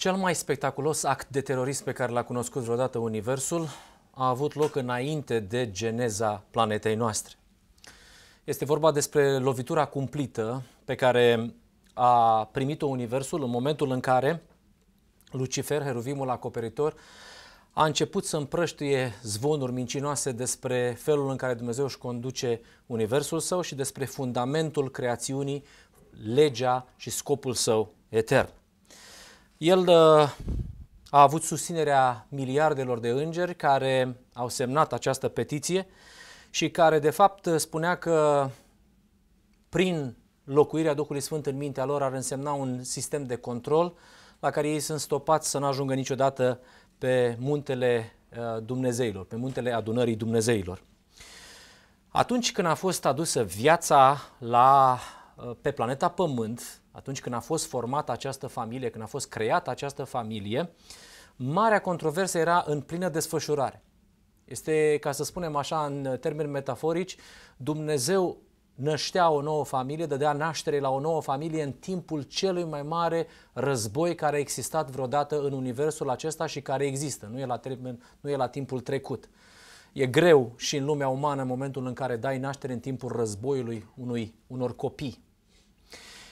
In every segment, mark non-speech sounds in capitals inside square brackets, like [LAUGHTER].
Cel mai spectaculos act de terorism pe care l-a cunoscut vreodată Universul a avut loc înainte de geneza planetei noastre. Este vorba despre lovitura cumplită pe care a primit-o Universul în momentul în care Lucifer, heruvimul acoperitor, a început să împrăștuie zvonuri mincinoase despre felul în care Dumnezeu își conduce Universul său și despre fundamentul creațiunii, legea și scopul său etern. El uh, a avut susținerea miliardelor de îngeri care au semnat această petiție și care de fapt spunea că prin locuirea Duhului Sfânt în mintea lor ar însemna un sistem de control la care ei sunt stopați să nu ajungă niciodată pe muntele uh, Dumnezeilor, pe muntele adunării Dumnezeilor. Atunci când a fost adusă viața la, uh, pe planeta Pământ, atunci când a fost formată această familie, când a fost creată această familie, marea controversă era în plină desfășurare. Este, ca să spunem așa, în termeni metaforici, Dumnezeu năștea o nouă familie, dădea naștere la o nouă familie în timpul celui mai mare război care a existat vreodată în universul acesta și care există, nu e la, termen, nu e la timpul trecut. E greu și în lumea umană în momentul în care dai naștere în timpul războiului unui, unor copii.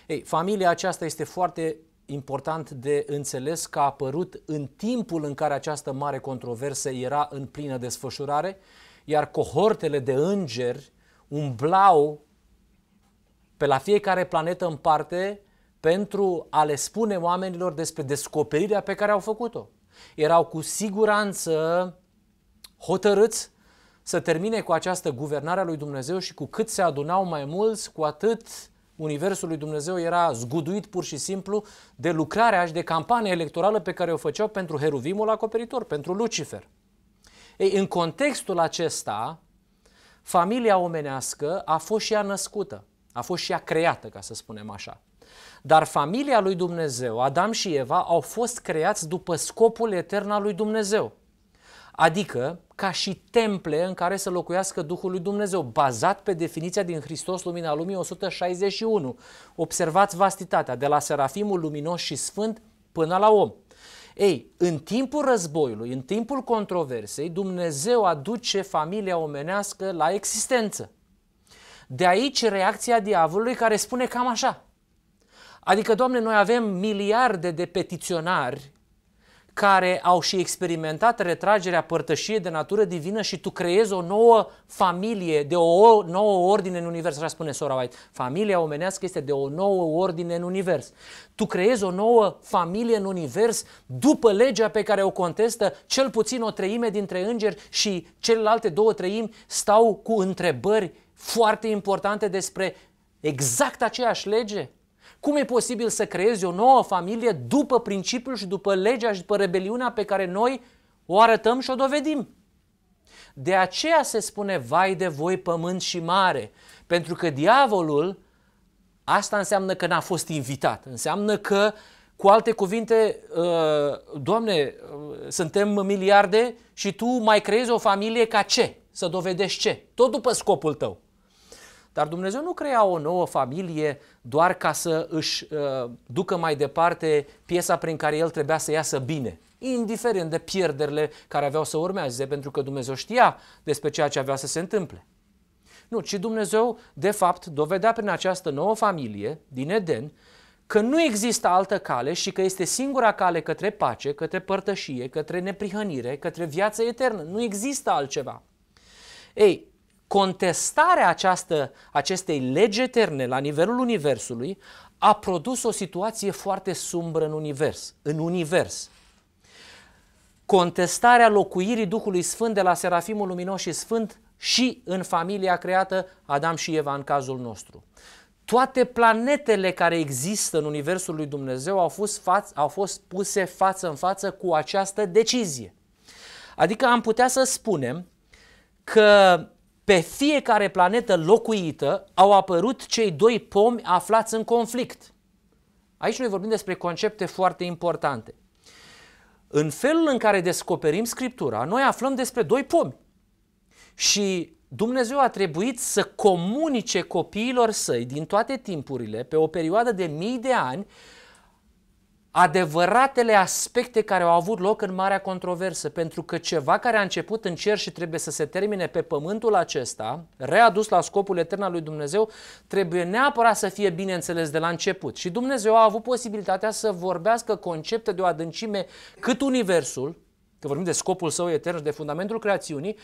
Ei, familia aceasta este foarte important de înțeles că a apărut în timpul în care această mare controversă era în plină desfășurare, iar cohortele de îngeri umblau pe la fiecare planetă în parte pentru a le spune oamenilor despre descoperirea pe care au făcut-o. Erau cu siguranță hotărâți să termine cu această guvernare a lui Dumnezeu și cu cât se adunau mai mulți, cu atât Universul lui Dumnezeu era zguduit pur și simplu de lucrarea și de campania electorală pe care o făceau pentru Heruvimul acoperitor, pentru Lucifer. Ei, în contextul acesta, familia omenească a fost și ea născută, a fost și ea creată, ca să spunem așa. Dar familia lui Dumnezeu, Adam și Eva, au fost creați după scopul etern al lui Dumnezeu adică ca și temple în care să locuiască Duhul lui Dumnezeu, bazat pe definiția din Hristos Lumina Lumii 161. Observați vastitatea, de la serafimul luminos și sfânt până la om. Ei, în timpul războiului, în timpul controversei, Dumnezeu aduce familia omenească la existență. De aici reacția diavolului care spune cam așa. Adică, Doamne, noi avem miliarde de petiționari care au și experimentat retragerea părtășiei de natură divină și tu creezi o nouă familie, de o nouă ordine în univers, așa spune sora White. Familia omenească este de o nouă ordine în univers. Tu creezi o nouă familie în univers după legea pe care o contestă cel puțin o treime dintre îngeri și celelalte două treimi stau cu întrebări foarte importante despre exact aceeași lege. Cum e posibil să creezi o nouă familie după principiul și după legea și după rebeliunea pe care noi o arătăm și o dovedim? De aceea se spune, vai de voi pământ și mare, pentru că diavolul, asta înseamnă că n-a fost invitat, înseamnă că, cu alte cuvinte, uh, Doamne, uh, suntem miliarde și tu mai creezi o familie ca ce? Să dovedești ce? Tot după scopul tău. Dar Dumnezeu nu crea o nouă familie doar ca să își uh, ducă mai departe piesa prin care el trebuia să iasă bine, indiferent de pierderile care aveau să urmeze, pentru că Dumnezeu știa despre ceea ce avea să se întâmple. Nu, ci Dumnezeu, de fapt, dovedea prin această nouă familie din Eden că nu există altă cale și că este singura cale către pace, către părtășie, către neprihănire, către viață eternă. Nu există altceva. Ei, contestarea această, acestei legi eterne la nivelul Universului a produs o situație foarte sumbră în univers. În univers. Contestarea locuirii Duhului Sfânt de la Serafimul Luminos și Sfânt și în familia creată Adam și Eva în cazul nostru. Toate planetele care există în Universul lui Dumnezeu au fost, faț- au fost puse față în față cu această decizie. Adică am putea să spunem că pe fiecare planetă locuită au apărut cei doi pomi aflați în conflict. Aici noi vorbim despre concepte foarte importante. În felul în care descoperim Scriptura, noi aflăm despre doi pomi. Și Dumnezeu a trebuit să comunice copiilor săi din toate timpurile, pe o perioadă de mii de ani, adevăratele aspecte care au avut loc în marea controversă, pentru că ceva care a început în cer și trebuie să se termine pe pământul acesta, readus la scopul etern al lui Dumnezeu, trebuie neapărat să fie bine înțeles de la început. Și Dumnezeu a avut posibilitatea să vorbească concepte de o adâncime cât universul, că vorbim de scopul său etern și de fundamentul creațiunii,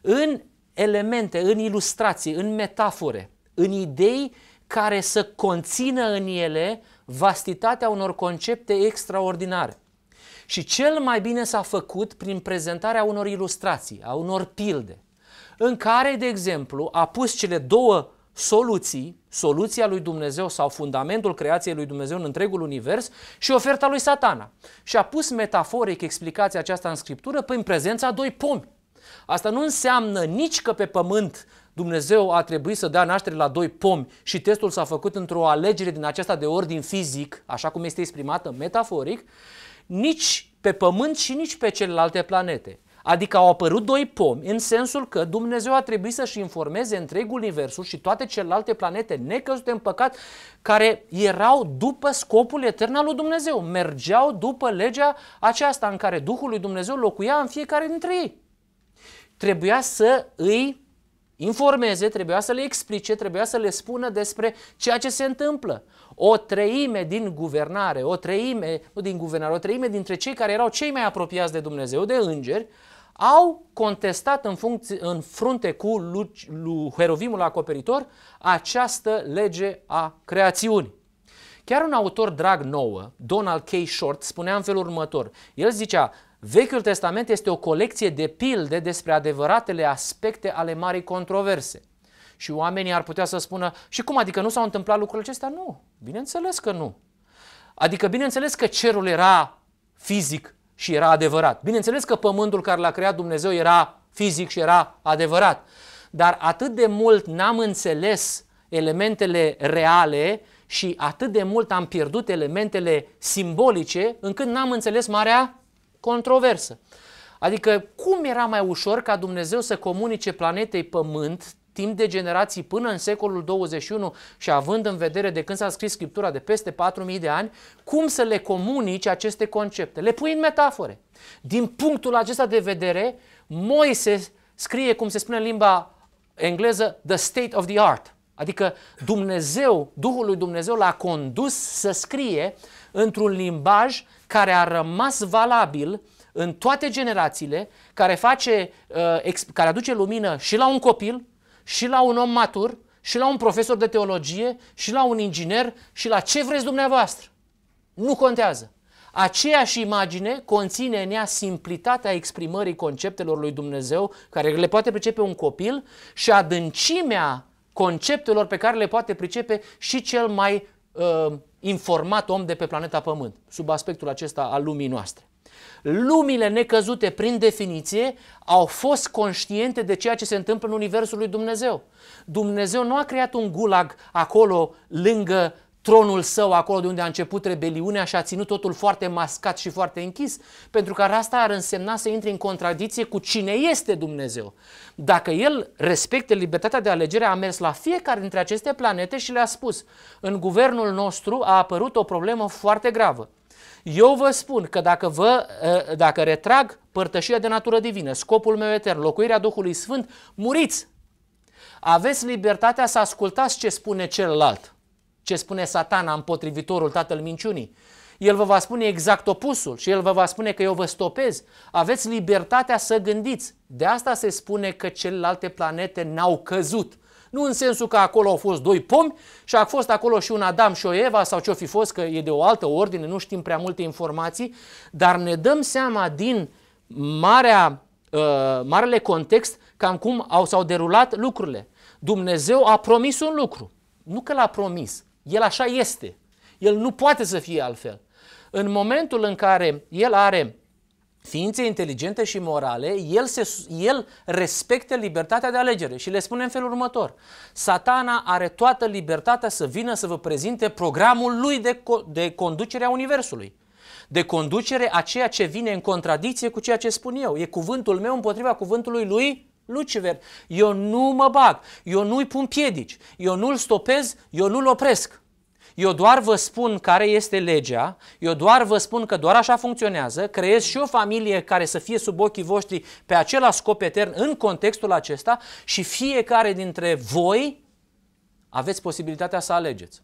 în elemente, în ilustrații, în metafore, în idei care să conțină în ele vastitatea unor concepte extraordinare. Și cel mai bine s-a făcut prin prezentarea unor ilustrații, a unor pilde, în care, de exemplu, a pus cele două soluții, soluția lui Dumnezeu sau fundamentul creației lui Dumnezeu în întregul univers și oferta lui satana. Și a pus metaforic explicația aceasta în scriptură prin prezența doi pomi. Asta nu înseamnă nici că pe pământ Dumnezeu a trebuit să dea naștere la doi pomi și testul s-a făcut într-o alegere din aceasta de ordin fizic, așa cum este exprimată metaforic, nici pe Pământ și nici pe celelalte planete. Adică au apărut doi pomi în sensul că Dumnezeu a trebuit să-și informeze întregul universul și toate celelalte planete necăzute în păcat care erau după scopul etern al lui Dumnezeu. Mergeau după legea aceasta în care Duhul lui Dumnezeu locuia în fiecare dintre ei. Trebuia să îi informeze, trebuia să le explice, trebuia să le spună despre ceea ce se întâmplă. O treime din guvernare, o treime, nu din guvernare, o treime dintre cei care erau cei mai apropiați de Dumnezeu, de îngeri, au contestat în, funcție, în frunte cu lui, lui Herovimul acoperitor această lege a creațiunii. Chiar un autor drag nouă, Donald K. Short, spunea în felul următor. El zicea, Vechiul Testament este o colecție de pilde despre adevăratele aspecte ale marii controverse. Și oamenii ar putea să spună, și cum adică nu s-au întâmplat lucrurile acestea? Nu, bineînțeles că nu. Adică bineînțeles că cerul era fizic și era adevărat. Bineînțeles că pământul care l-a creat Dumnezeu era fizic și era adevărat. Dar atât de mult n-am înțeles elementele reale și atât de mult am pierdut elementele simbolice încât n-am înțeles marea controversă. Adică cum era mai ușor ca Dumnezeu să comunice planetei Pământ timp de generații până în secolul 21 și având în vedere de când s-a scris Scriptura de peste 4000 de ani, cum să le comunici aceste concepte? Le pui în metafore. Din punctul acesta de vedere, Moise scrie, cum se spune în limba engleză, the state of the art. Adică Dumnezeu, Duhul lui Dumnezeu l-a condus să scrie într-un limbaj care a rămas valabil în toate generațiile, care, face, uh, care aduce lumină și la un copil, și la un om matur, și la un profesor de teologie, și la un inginer, și la ce vreți dumneavoastră. Nu contează. Aceeași imagine conține în ea simplitatea exprimării conceptelor lui Dumnezeu, care le poate pricepe un copil, și adâncimea conceptelor pe care le poate pricepe și cel mai uh, informat om de pe planeta Pământ, sub aspectul acesta al lumii noastre. Lumile necăzute, prin definiție, au fost conștiente de ceea ce se întâmplă în Universul lui Dumnezeu. Dumnezeu nu a creat un gulag acolo lângă tronul său, acolo de unde a început rebeliunea și a ținut totul foarte mascat și foarte închis, pentru că asta ar însemna să intre în contradicție cu cine este Dumnezeu. Dacă el respectă libertatea de alegere, a mers la fiecare dintre aceste planete și le-a spus, în guvernul nostru a apărut o problemă foarte gravă. Eu vă spun că dacă, vă, ă, dacă retrag părtășia de natură divină, scopul meu etern, locuirea Duhului Sfânt, muriți! Aveți libertatea să ascultați ce spune celălalt ce spune satana împotrivitorul tatăl minciunii. El vă va spune exact opusul și el vă va spune că eu vă stopez. Aveți libertatea să gândiți. De asta se spune că celelalte planete n-au căzut. Nu în sensul că acolo au fost doi pomi și a fost acolo și un Adam și o Eva sau ce-o fi fost, că e de o altă ordine, nu știm prea multe informații, dar ne dăm seama din marea, uh, marele context cam cum au, s-au derulat lucrurile. Dumnezeu a promis un lucru. Nu că l-a promis, el așa este. El nu poate să fie altfel. În momentul în care el are ființe inteligente și morale, el, se, el respectă libertatea de alegere și le spune în felul următor. Satana are toată libertatea să vină să vă prezinte programul lui de, de conducere a Universului. De conducere a ceea ce vine în contradicție cu ceea ce spun eu. E cuvântul meu împotriva cuvântului lui Lucifer. Eu nu mă bag, eu nu-i pun piedici, eu nu-l stopez, eu nu-l opresc. Eu doar vă spun care este legea, eu doar vă spun că doar așa funcționează, creez și o familie care să fie sub ochii voștri pe același scop etern în contextul acesta și fiecare dintre voi aveți posibilitatea să alegeți.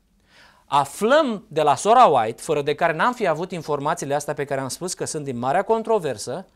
Aflăm de la sora White, fără de care n-am fi avut informațiile astea pe care am spus că sunt din marea controversă,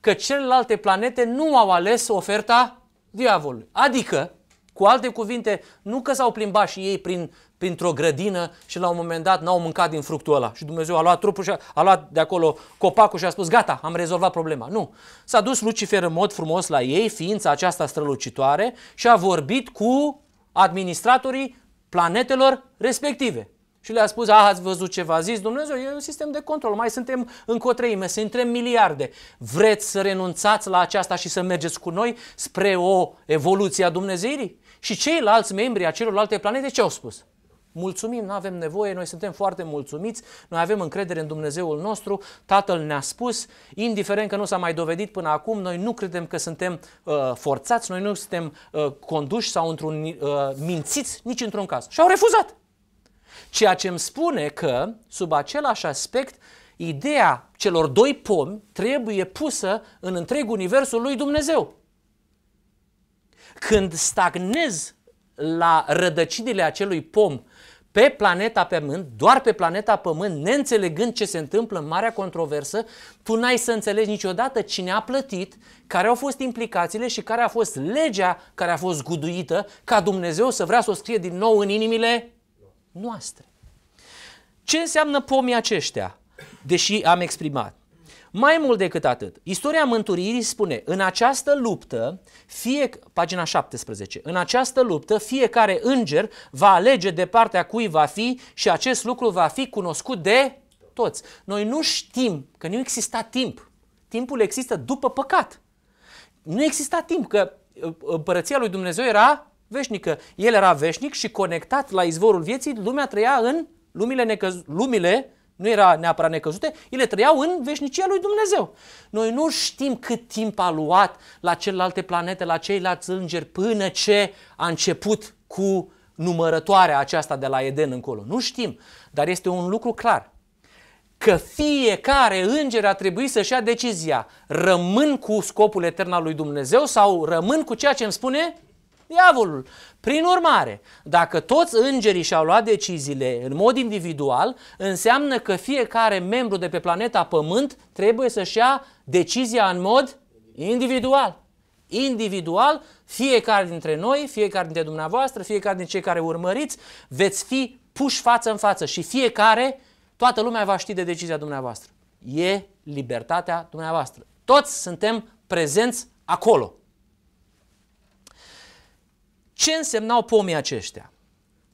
că celelalte planete nu au ales oferta diavolului. Adică, cu alte cuvinte, nu că s-au plimbat și ei prin, printr-o grădină și la un moment dat n-au mâncat din fructul ăla și Dumnezeu a luat trupul și a, a luat de acolo copacul și a spus gata, am rezolvat problema. Nu. S-a dus Lucifer în mod frumos la ei, ființa aceasta strălucitoare și a vorbit cu administratorii planetelor respective. Și le-a spus, ah, ați văzut ce v-a zis Dumnezeu? E un sistem de control, mai suntem încă o treime, suntem miliarde. Vreți să renunțați la aceasta și să mergeți cu noi spre o evoluție a Dumnezeirii? Și ceilalți membri a celorlalte planete ce au spus? Mulțumim, nu avem nevoie, noi suntem foarte mulțumiți, noi avem încredere în Dumnezeul nostru, Tatăl ne-a spus, indiferent că nu s-a mai dovedit până acum, noi nu credem că suntem uh, forțați, noi nu suntem uh, conduși sau într-un, uh, mințiți nici într-un caz. Și au refuzat. Ceea ce îmi spune că, sub același aspect, ideea celor doi pomi trebuie pusă în întreg universul lui Dumnezeu. Când stagnez la rădăcinile acelui pom pe planeta Pământ, doar pe planeta Pământ, neînțelegând ce se întâmplă în marea controversă, tu n-ai să înțelegi niciodată cine a plătit, care au fost implicațiile și care a fost legea care a fost guduită ca Dumnezeu să vrea să o scrie din nou în inimile noastre. Ce înseamnă pomii aceștia? Deși am exprimat. Mai mult decât atât, istoria mântuirii spune, în această luptă, fie, pagina 17, în această luptă fiecare înger va alege de partea cui va fi și acest lucru va fi cunoscut de toți. Noi nu știm că nu exista timp. Timpul există după păcat. Nu exista timp, că uh, împărăția lui Dumnezeu era veșnică. El era veșnic și conectat la izvorul vieții, lumea trăia în lumile, necăz- lumile nu era neapărat necăzute, ele trăiau în veșnicia lui Dumnezeu. Noi nu știm cât timp a luat la celelalte planete, la ceilalți îngeri, până ce a început cu numărătoarea aceasta de la Eden încolo. Nu știm, dar este un lucru clar. Că fiecare înger a trebuit să-și ia decizia. Rămân cu scopul etern al lui Dumnezeu sau rămân cu ceea ce îmi spune diavolul. Prin urmare, dacă toți îngerii și-au luat deciziile în mod individual, înseamnă că fiecare membru de pe planeta Pământ trebuie să-și ia decizia în mod individual. Individual, fiecare dintre noi, fiecare dintre dumneavoastră, fiecare dintre cei care urmăriți, veți fi puși față în față și fiecare, toată lumea va ști de decizia dumneavoastră. E libertatea dumneavoastră. Toți suntem prezenți acolo. Ce însemnau pomii aceștia?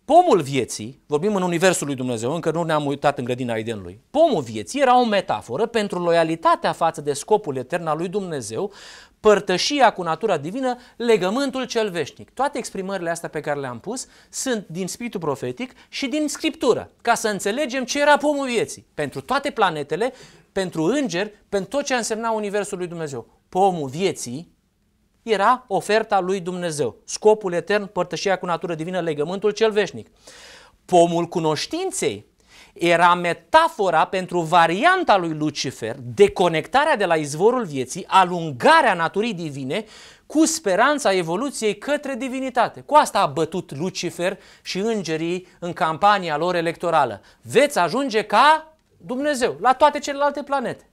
Pomul vieții, vorbim în Universul lui Dumnezeu, încă nu ne-am uitat în grădina Edenului, pomul vieții era o metaforă pentru loialitatea față de scopul etern al lui Dumnezeu, părtășia cu natura divină, legământul cel veșnic. Toate exprimările astea pe care le-am pus sunt din spiritul profetic și din scriptură, ca să înțelegem ce era pomul vieții. Pentru toate planetele, pentru îngeri, pentru tot ce însemna Universul lui Dumnezeu. Pomul vieții era oferta lui Dumnezeu. Scopul etern, părtășia cu natură divină, legământul cel veșnic. Pomul cunoștinței era metafora pentru varianta lui Lucifer, deconectarea de la izvorul vieții, alungarea naturii divine cu speranța evoluției către divinitate. Cu asta a bătut Lucifer și îngerii în campania lor electorală. Veți ajunge ca Dumnezeu la toate celelalte planete.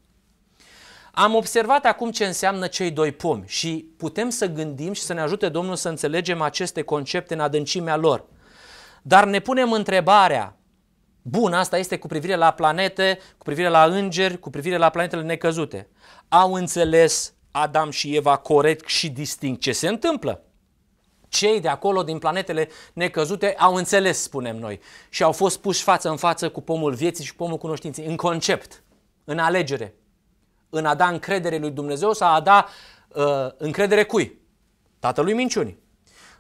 Am observat acum ce înseamnă cei doi pomi și putem să gândim și să ne ajute Domnul să înțelegem aceste concepte în adâncimea lor. Dar ne punem întrebarea, bun, asta este cu privire la planete, cu privire la îngeri, cu privire la planetele necăzute. Au înțeles Adam și Eva corect și distinct ce se întâmplă? Cei de acolo, din planetele necăzute, au înțeles, spunem noi, și au fost puși față în față cu pomul vieții și pomul cunoștinței, în concept, în alegere în a da încredere lui Dumnezeu sau a da uh, încredere cui? Tatălui minciunii.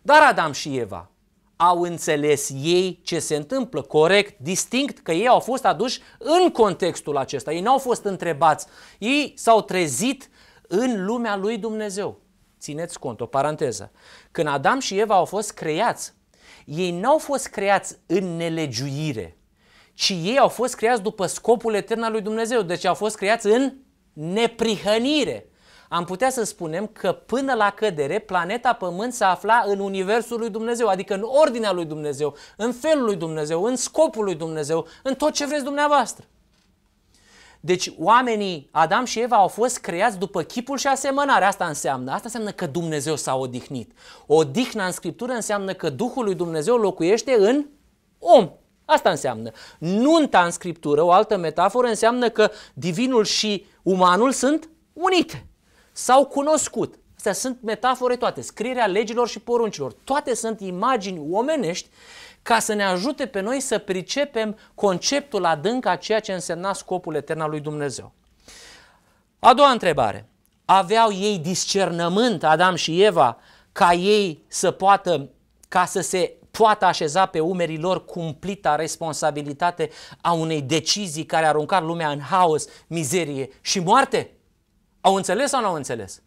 Dar Adam și Eva au înțeles ei ce se întâmplă corect, distinct, că ei au fost aduși în contextul acesta. Ei n-au fost întrebați. Ei s-au trezit în lumea lui Dumnezeu. Țineți cont, o paranteză. Când Adam și Eva au fost creați, ei n-au fost creați în nelegiuire, ci ei au fost creați după scopul etern al lui Dumnezeu. Deci au fost creați în neprihănire. Am putea să spunem că până la cădere, planeta Pământ se afla în Universul lui Dumnezeu, adică în ordinea lui Dumnezeu, în felul lui Dumnezeu, în scopul lui Dumnezeu, în tot ce vreți dumneavoastră. Deci oamenii, Adam și Eva, au fost creați după chipul și asemănarea. Asta înseamnă. Asta înseamnă că Dumnezeu s-a odihnit. Odihna în Scriptură înseamnă că Duhul lui Dumnezeu locuiește în om. Asta înseamnă. Nunta în Scriptură, o altă metaforă, înseamnă că divinul și umanul sunt unite. S-au cunoscut. Astea sunt metafore toate. Scrierea legilor și poruncilor. Toate sunt imagini omenești ca să ne ajute pe noi să pricepem conceptul adânc a ceea ce însemna scopul etern al lui Dumnezeu. A doua întrebare. Aveau ei discernământ, Adam și Eva, ca ei să poată, ca să se poată așeza pe umerii lor cumplita responsabilitate a unei decizii care a aruncat lumea în haos, mizerie și moarte? Au înțeles sau nu au înțeles?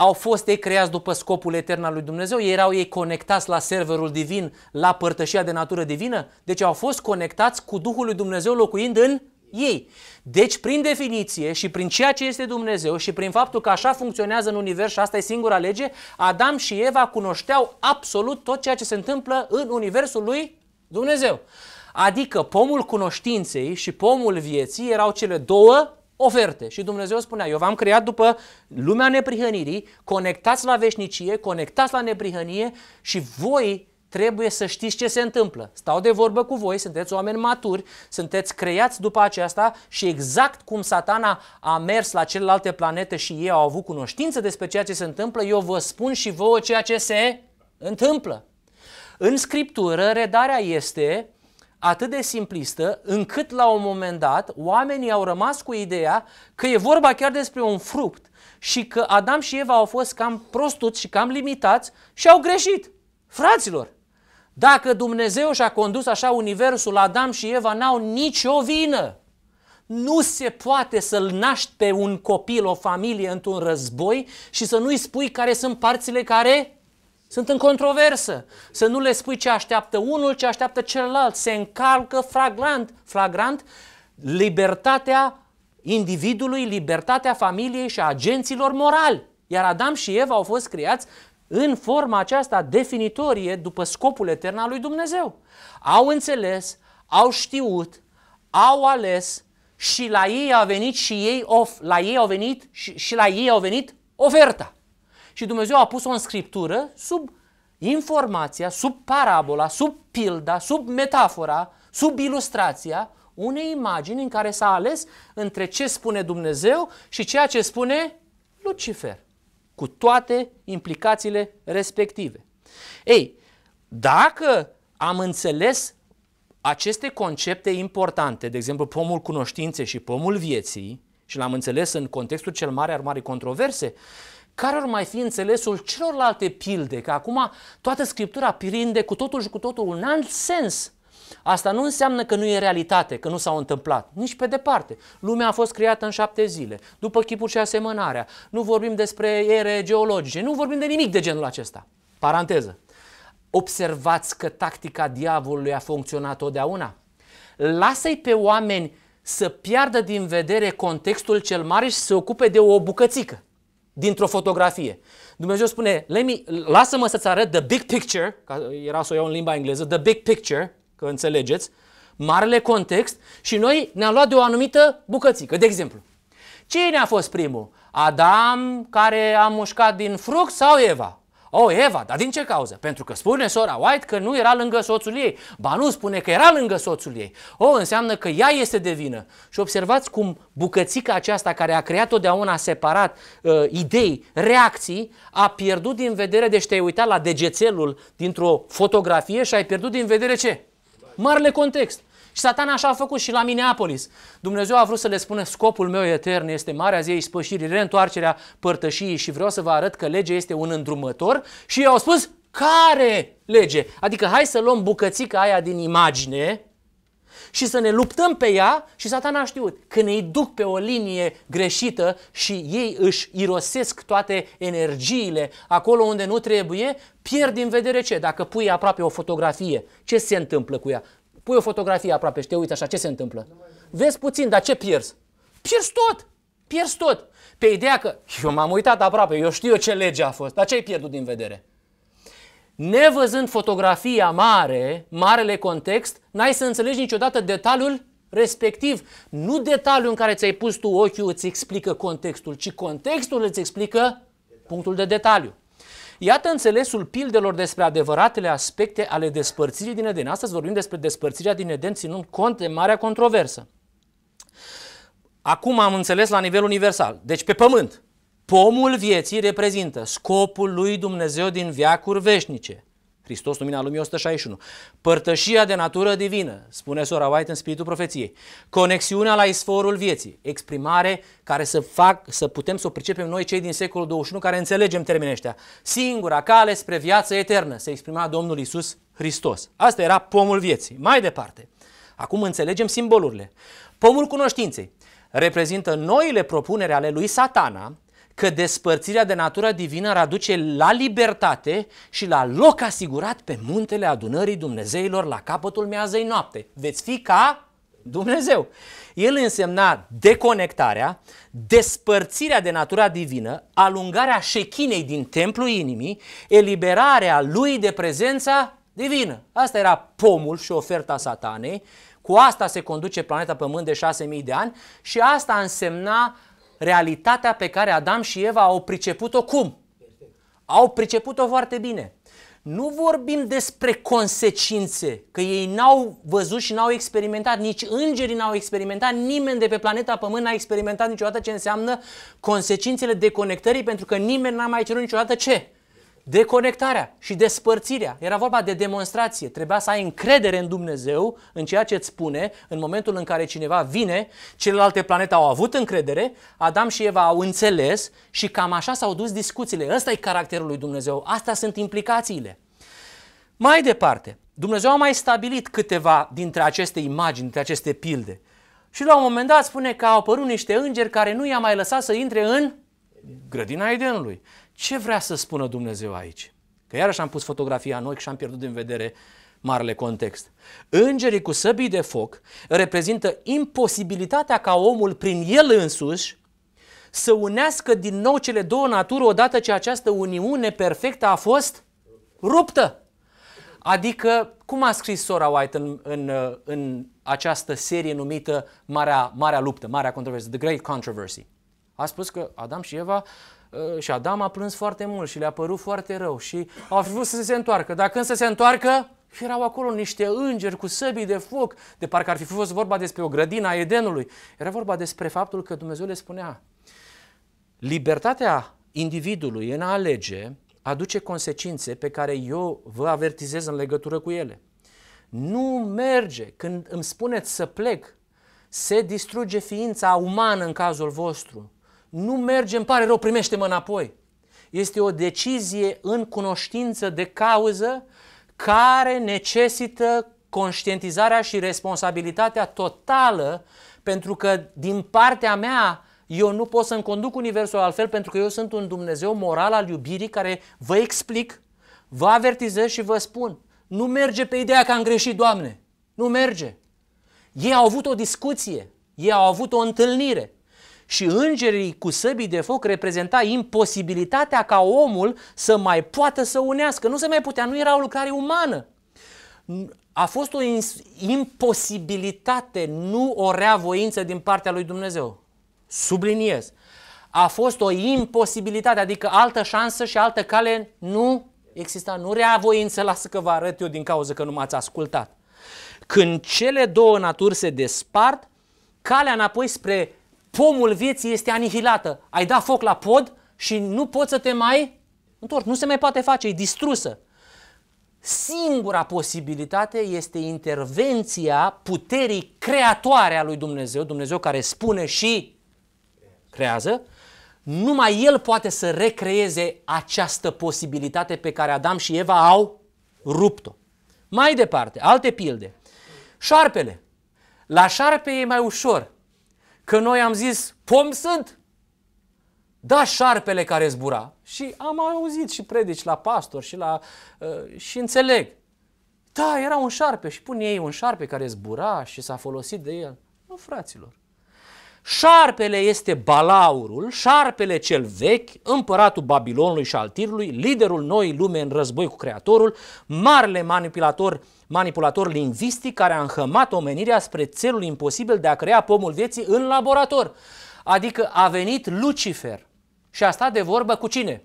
au fost ei creați după scopul etern al lui Dumnezeu, erau ei conectați la serverul divin, la părtășia de natură divină, deci au fost conectați cu Duhul lui Dumnezeu locuind în ei. Deci, prin definiție și prin ceea ce este Dumnezeu și prin faptul că așa funcționează în univers și asta e singura lege, Adam și Eva cunoșteau absolut tot ceea ce se întâmplă în universul lui Dumnezeu. Adică pomul cunoștinței și pomul vieții erau cele două oferte. Și Dumnezeu spunea, eu v-am creat după lumea neprihănirii, conectați la veșnicie, conectați la neprihănie și voi trebuie să știți ce se întâmplă. Stau de vorbă cu voi, sunteți oameni maturi, sunteți creați după aceasta și exact cum satana a mers la celelalte planete și ei au avut cunoștință despre ceea ce se întâmplă, eu vă spun și vouă ceea ce se întâmplă. În Scriptură, redarea este atât de simplistă, încât la un moment dat oamenii au rămas cu ideea că e vorba chiar despre un fruct și că Adam și Eva au fost cam prostuți și cam limitați și au greșit. Fraților, dacă Dumnezeu și-a condus așa universul, Adam și Eva n-au nicio vină. Nu se poate să-l naști pe un copil, o familie într-un război și să nu-i spui care sunt parțile care sunt în controversă. Să nu le spui ce așteaptă unul, ce așteaptă celălalt. Se încalcă flagrant, flagrant libertatea individului, libertatea familiei și a agenților morali. Iar Adam și Eva au fost creați în forma aceasta definitorie după scopul etern al lui Dumnezeu. Au înțeles, au știut, au ales și la ei a venit și ei of, la ei au venit și, și la ei au venit oferta și Dumnezeu a pus-o în scriptură sub informația, sub parabola, sub pilda, sub metafora, sub ilustrația unei imagini în care s-a ales între ce spune Dumnezeu și ceea ce spune Lucifer, cu toate implicațiile respective. Ei, dacă am înțeles aceste concepte importante, de exemplu pomul cunoștinței și pomul vieții, și l-am înțeles în contextul cel mare al marii controverse, care ar mai fi înțelesul celorlalte pilde? Că acum toată Scriptura prinde cu totul și cu totul un alt sens. Asta nu înseamnă că nu e realitate, că nu s-au întâmplat. Nici pe departe. Lumea a fost creată în șapte zile, după chipul și asemănarea. Nu vorbim despre ere geologice, nu vorbim de nimic de genul acesta. Paranteză. Observați că tactica diavolului a funcționat totdeauna. Lasă-i pe oameni să piardă din vedere contextul cel mare și să se ocupe de o bucățică dintr-o fotografie. Dumnezeu spune, Let me, lasă-mă să-ți arăt the big picture, ca era să o iau în limba engleză, the big picture, că înțelegeți, marele context și noi ne-am luat de o anumită bucățică. De exemplu, cine a fost primul? Adam care a mușcat din fruct sau Eva? Oh, Eva, dar din ce cauză? Pentru că spune sora White că nu era lângă soțul ei. Ba nu, spune că era lângă soțul ei. Oh, înseamnă că ea este de vină. Și observați cum bucățica aceasta care a creat totdeauna separat uh, idei, reacții, a pierdut din vedere, deci te-ai uitat la degețelul dintr-o fotografie și ai pierdut din vedere ce? Marele context. Și satana așa a făcut și la Minneapolis. Dumnezeu a vrut să le spună scopul meu etern este marea zi spășirii, reîntoarcerea părtășiei și vreau să vă arăt că legea este un îndrumător și ei au spus care lege? Adică hai să luăm bucățica aia din imagine și să ne luptăm pe ea și satana a știut. Când îi duc pe o linie greșită și ei își irosesc toate energiile acolo unde nu trebuie, pierd din vedere ce? Dacă pui aproape o fotografie, ce se întâmplă cu ea? Pui o fotografie aproape și te uiți așa, ce se întâmplă? Vezi puțin, dar ce pierzi? Pierzi tot! Pierzi tot! Pe ideea că eu m-am uitat aproape, eu știu ce lege a fost, dar ce ai pierdut din vedere? Nevăzând fotografia mare, marele context, n-ai să înțelegi niciodată detaliul respectiv. Nu detaliul în care ți-ai pus tu ochiul îți explică contextul, ci contextul îți explică punctul de detaliu. Iată înțelesul pildelor despre adevăratele aspecte ale despărțirii din Eden. Astăzi vorbim despre despărțirea din Eden ținând cont de marea controversă. Acum am înțeles la nivel universal. Deci pe pământ, pomul vieții reprezintă scopul lui Dumnezeu din viacuri veșnice. Hristos lumina lumii 161. Părtășia de natură divină, spune sora White în spiritul profeției. Conexiunea la isforul vieții, exprimare care să fac să putem să o pricepem noi cei din secolul 21 care înțelegem termenii ăștia. Singura cale spre viață eternă, se exprima Domnul Isus Hristos. Asta era pomul vieții. Mai departe. Acum înțelegem simbolurile. Pomul cunoștinței reprezintă noile propuneri ale lui Satana, că despărțirea de natura divină ar aduce la libertate și la loc asigurat pe muntele adunării Dumnezeilor la capătul miazei noapte. Veți fi ca Dumnezeu. El însemna deconectarea, despărțirea de natura divină, alungarea șechinei din templul inimii, eliberarea lui de prezența divină. Asta era pomul și oferta satanei. Cu asta se conduce planeta Pământ de 6000 de ani și asta însemna realitatea pe care Adam și Eva au priceput-o cum? Au priceput-o foarte bine. Nu vorbim despre consecințe, că ei n-au văzut și n-au experimentat, nici îngerii n-au experimentat, nimeni de pe planeta Pământ n-a experimentat niciodată ce înseamnă consecințele deconectării, pentru că nimeni n-a mai cerut niciodată ce? Deconectarea și despărțirea. Era vorba de demonstrație. Trebuia să ai încredere în Dumnezeu, în ceea ce îți spune, în momentul în care cineva vine, celelalte planete au avut încredere, Adam și Eva au înțeles și cam așa s-au dus discuțiile. Ăsta e caracterul lui Dumnezeu, astea sunt implicațiile. Mai departe, Dumnezeu a mai stabilit câteva dintre aceste imagini, dintre aceste pilde. Și la un moment dat spune că au apărut niște îngeri care nu i-a mai lăsat să intre în grădina Edenului. Ce vrea să spună Dumnezeu aici? Că iarăși am pus fotografia în ochi și am pierdut din vedere marele context. Îngerii cu săbii de foc reprezintă imposibilitatea ca omul prin el însuși să unească din nou cele două naturi odată ce această uniune perfectă a fost ruptă. Adică, cum a scris Sora White în, în, în această serie numită Marea, Marea Luptă, Marea Controversy, The Great Controversy? A spus că Adam și Eva Uh, și Adam a plâns foarte mult și le-a părut foarte rău și au fi vrut să se întoarcă. Dar când să se întoarcă, erau acolo niște îngeri cu săbii de foc, de parcă ar fi fost vorba despre o grădină a Edenului. Era vorba despre faptul că Dumnezeu le spunea, libertatea individului în a alege aduce consecințe pe care eu vă avertizez în legătură cu ele. Nu merge. Când îmi spuneți să plec, se distruge ființa umană în cazul vostru nu merge, îmi pare rău, primește-mă înapoi. Este o decizie în cunoștință de cauză care necesită conștientizarea și responsabilitatea totală pentru că din partea mea eu nu pot să-mi conduc universul altfel pentru că eu sunt un Dumnezeu moral al iubirii care vă explic, vă avertizez și vă spun. Nu merge pe ideea că am greșit, Doamne. Nu merge. Ei au avut o discuție, ei au avut o întâlnire și îngerii cu săbii de foc reprezenta imposibilitatea ca omul să mai poată să unească. Nu se mai putea, nu era o lucrare umană. A fost o imposibilitate, nu o rea voință din partea lui Dumnezeu. Subliniez. A fost o imposibilitate, adică altă șansă și altă cale nu exista. Nu rea voință, lasă că vă arăt eu din cauza că nu m-ați ascultat. Când cele două naturi se despart, calea înapoi spre pomul vieții este anihilată. Ai dat foc la pod și nu poți să te mai întorci. Nu se mai poate face, e distrusă. Singura posibilitate este intervenția puterii creatoare a lui Dumnezeu, Dumnezeu care spune și creează, numai El poate să recreeze această posibilitate pe care Adam și Eva au rupt-o. Mai departe, alte pilde. Șarpele. La șarpe e mai ușor. Că noi am zis, pom sunt. Da, șarpele care zbura. Și am auzit și predici la pastor și, la, uh, și înțeleg. Da, era un șarpe și pune ei un șarpe care zbura și s-a folosit de el. Nu, fraților. Șarpele este balaurul, șarpele cel vechi, împăratul Babilonului și al Tirului, liderul noii lume în război cu Creatorul, marele manipulator, manipulator lingvistic care a înhămat omenirea spre țelul imposibil de a crea pomul vieții în laborator. Adică a venit Lucifer și a stat de vorbă cu cine?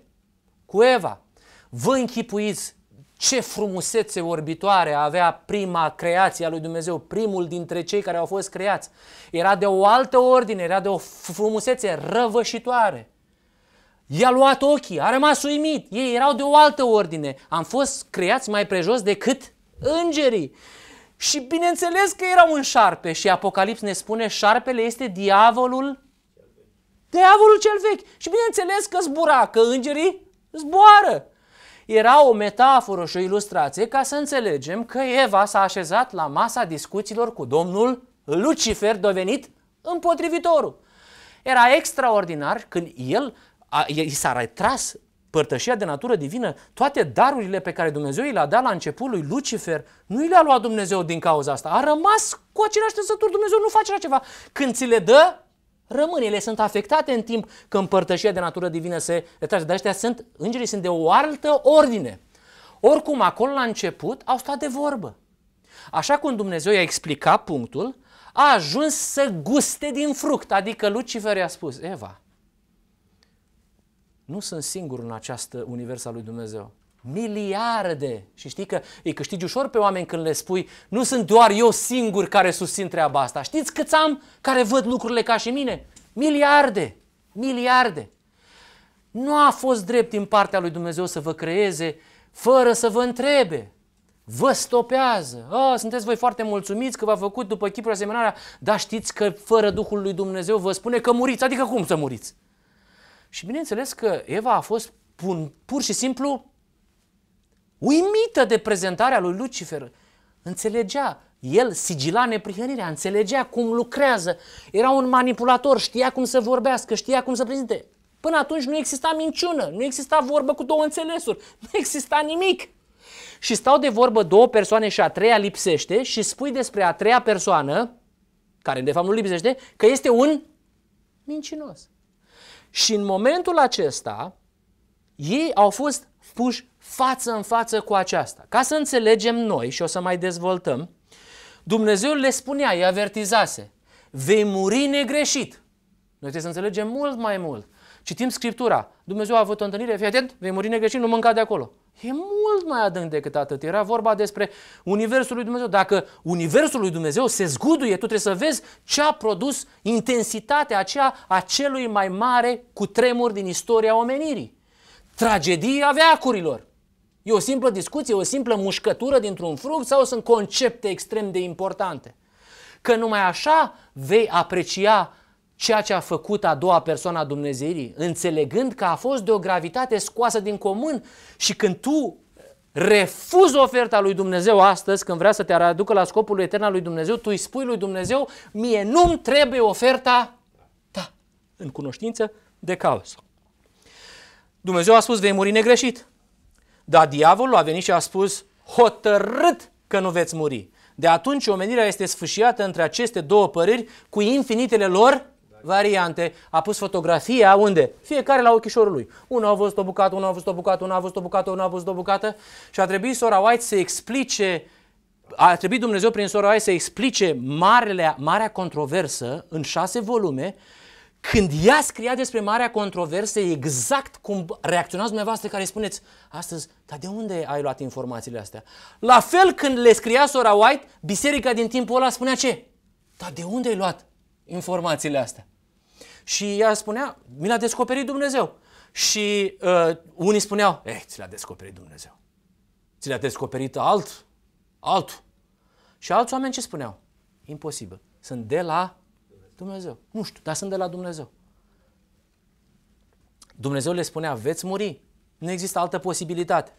Cu Eva. Vă închipuiți ce frumusețe orbitoare avea prima creație a lui Dumnezeu, primul dintre cei care au fost creați. Era de o altă ordine, era de o frumusețe răvășitoare. I-a luat ochii, a rămas uimit. Ei erau de o altă ordine. Am fost creați mai prejos decât îngerii. Și bineînțeles că era un șarpe și Apocalips ne spune șarpele este diavolul Diavolul cel vechi. Și bineînțeles că zbura, că îngerii zboară. Era o metaforă și o ilustrație ca să înțelegem că Eva s-a așezat la masa discuțiilor cu domnul Lucifer, devenit împotrivitorul. Era extraordinar când el a, i s-a retras părtășia de natură divină, toate darurile pe care Dumnezeu i le-a dat la început lui Lucifer, nu i le-a luat Dumnezeu din cauza asta. A rămas cu aceleași trăsături. Dumnezeu nu face așa ceva. Când ți le dă, rămân, ele sunt afectate în timp că împărtășia de natură divină se retrage. Dar ăștia sunt, îngerii sunt de o altă ordine. Oricum, acolo la început au stat de vorbă. Așa cum Dumnezeu i-a explicat punctul, a ajuns să guste din fruct. Adică Lucifer i-a spus, Eva, nu sunt singur în această univers al lui Dumnezeu. Miliarde. Și știi că îi câștigi ușor pe oameni când le spui, nu sunt doar eu singur care susțin treaba asta. Știți câți am care văd lucrurile ca și mine? Miliarde. Miliarde. Nu a fost drept din partea lui Dumnezeu să vă creeze fără să vă întrebe. Vă stopează. Oh, sunteți voi foarte mulțumiți că v-a făcut după chipul asemănarea, dar știți că fără Duhul lui Dumnezeu vă spune că muriți. Adică cum să muriți? Și bineînțeles că Eva a fost pur, pur și simplu uimită de prezentarea lui Lucifer. Înțelegea, el sigila neprihănirea, înțelegea cum lucrează, era un manipulator, știa cum să vorbească, știa cum să prezinte. Până atunci nu exista minciună, nu exista vorbă cu două înțelesuri, [LAUGHS] nu exista nimic. Și stau de vorbă două persoane și a treia lipsește și spui despre a treia persoană, care de fapt nu lipsește, că este un mincinos. Și în momentul acesta, ei au fost puși față în față cu aceasta. Ca să înțelegem noi și o să mai dezvoltăm, Dumnezeu le spunea, îi avertizase, vei muri negreșit. Noi trebuie să înțelegem mult mai mult. Citim Scriptura. Dumnezeu a avut o întâlnire, fii atent, vei muri negreșit, nu mânca de acolo. E mult mai adânc decât atât. Era vorba despre Universul lui Dumnezeu. Dacă Universul lui Dumnezeu se zguduie, tu trebuie să vezi ce a produs intensitatea aceea a celui mai mare cu tremur din istoria omenirii. Tragedia veacurilor. E o simplă discuție, o simplă mușcătură dintr-un fruct sau sunt concepte extrem de importante? Că numai așa vei aprecia ceea ce a făcut a doua persoană a Dumnezeirii, înțelegând că a fost de o gravitate scoasă din comun și când tu refuzi oferta lui Dumnezeu astăzi, când vrea să te aducă la scopul etern al lui Dumnezeu, tu îi spui lui Dumnezeu, mie nu-mi trebuie oferta ta, în cunoștință de cauză. Dumnezeu a spus, vei muri negreșit. Dar diavolul a venit și a spus, hotărât că nu veți muri. De atunci omenirea este sfâșiată între aceste două păreri cu infinitele lor variante. A pus fotografia unde? Fiecare la ochișorul lui. Unul a văzut o bucată, unul a văzut o bucată, unul a văzut o bucată, unul a văzut o bucată și a trebuit sora White să explice a trebuit Dumnezeu prin sora White să explice marele, marea controversă în șase volume când ea scria despre marea controversă, exact cum reacționați dumneavoastră care spuneți astăzi, dar de unde ai luat informațiile astea? La fel când le scria sora White, biserica din timpul ăla spunea ce? Dar de unde ai luat informațiile astea? Și ea spunea, mi l-a descoperit Dumnezeu. Și uh, unii spuneau, eh, ți l-a descoperit Dumnezeu. Ți l-a descoperit alt, altul. Și alți oameni ce spuneau? Imposibil. Sunt de la Dumnezeu. Nu știu, dar sunt de la Dumnezeu. Dumnezeu le spunea, veți muri. Nu există altă posibilitate.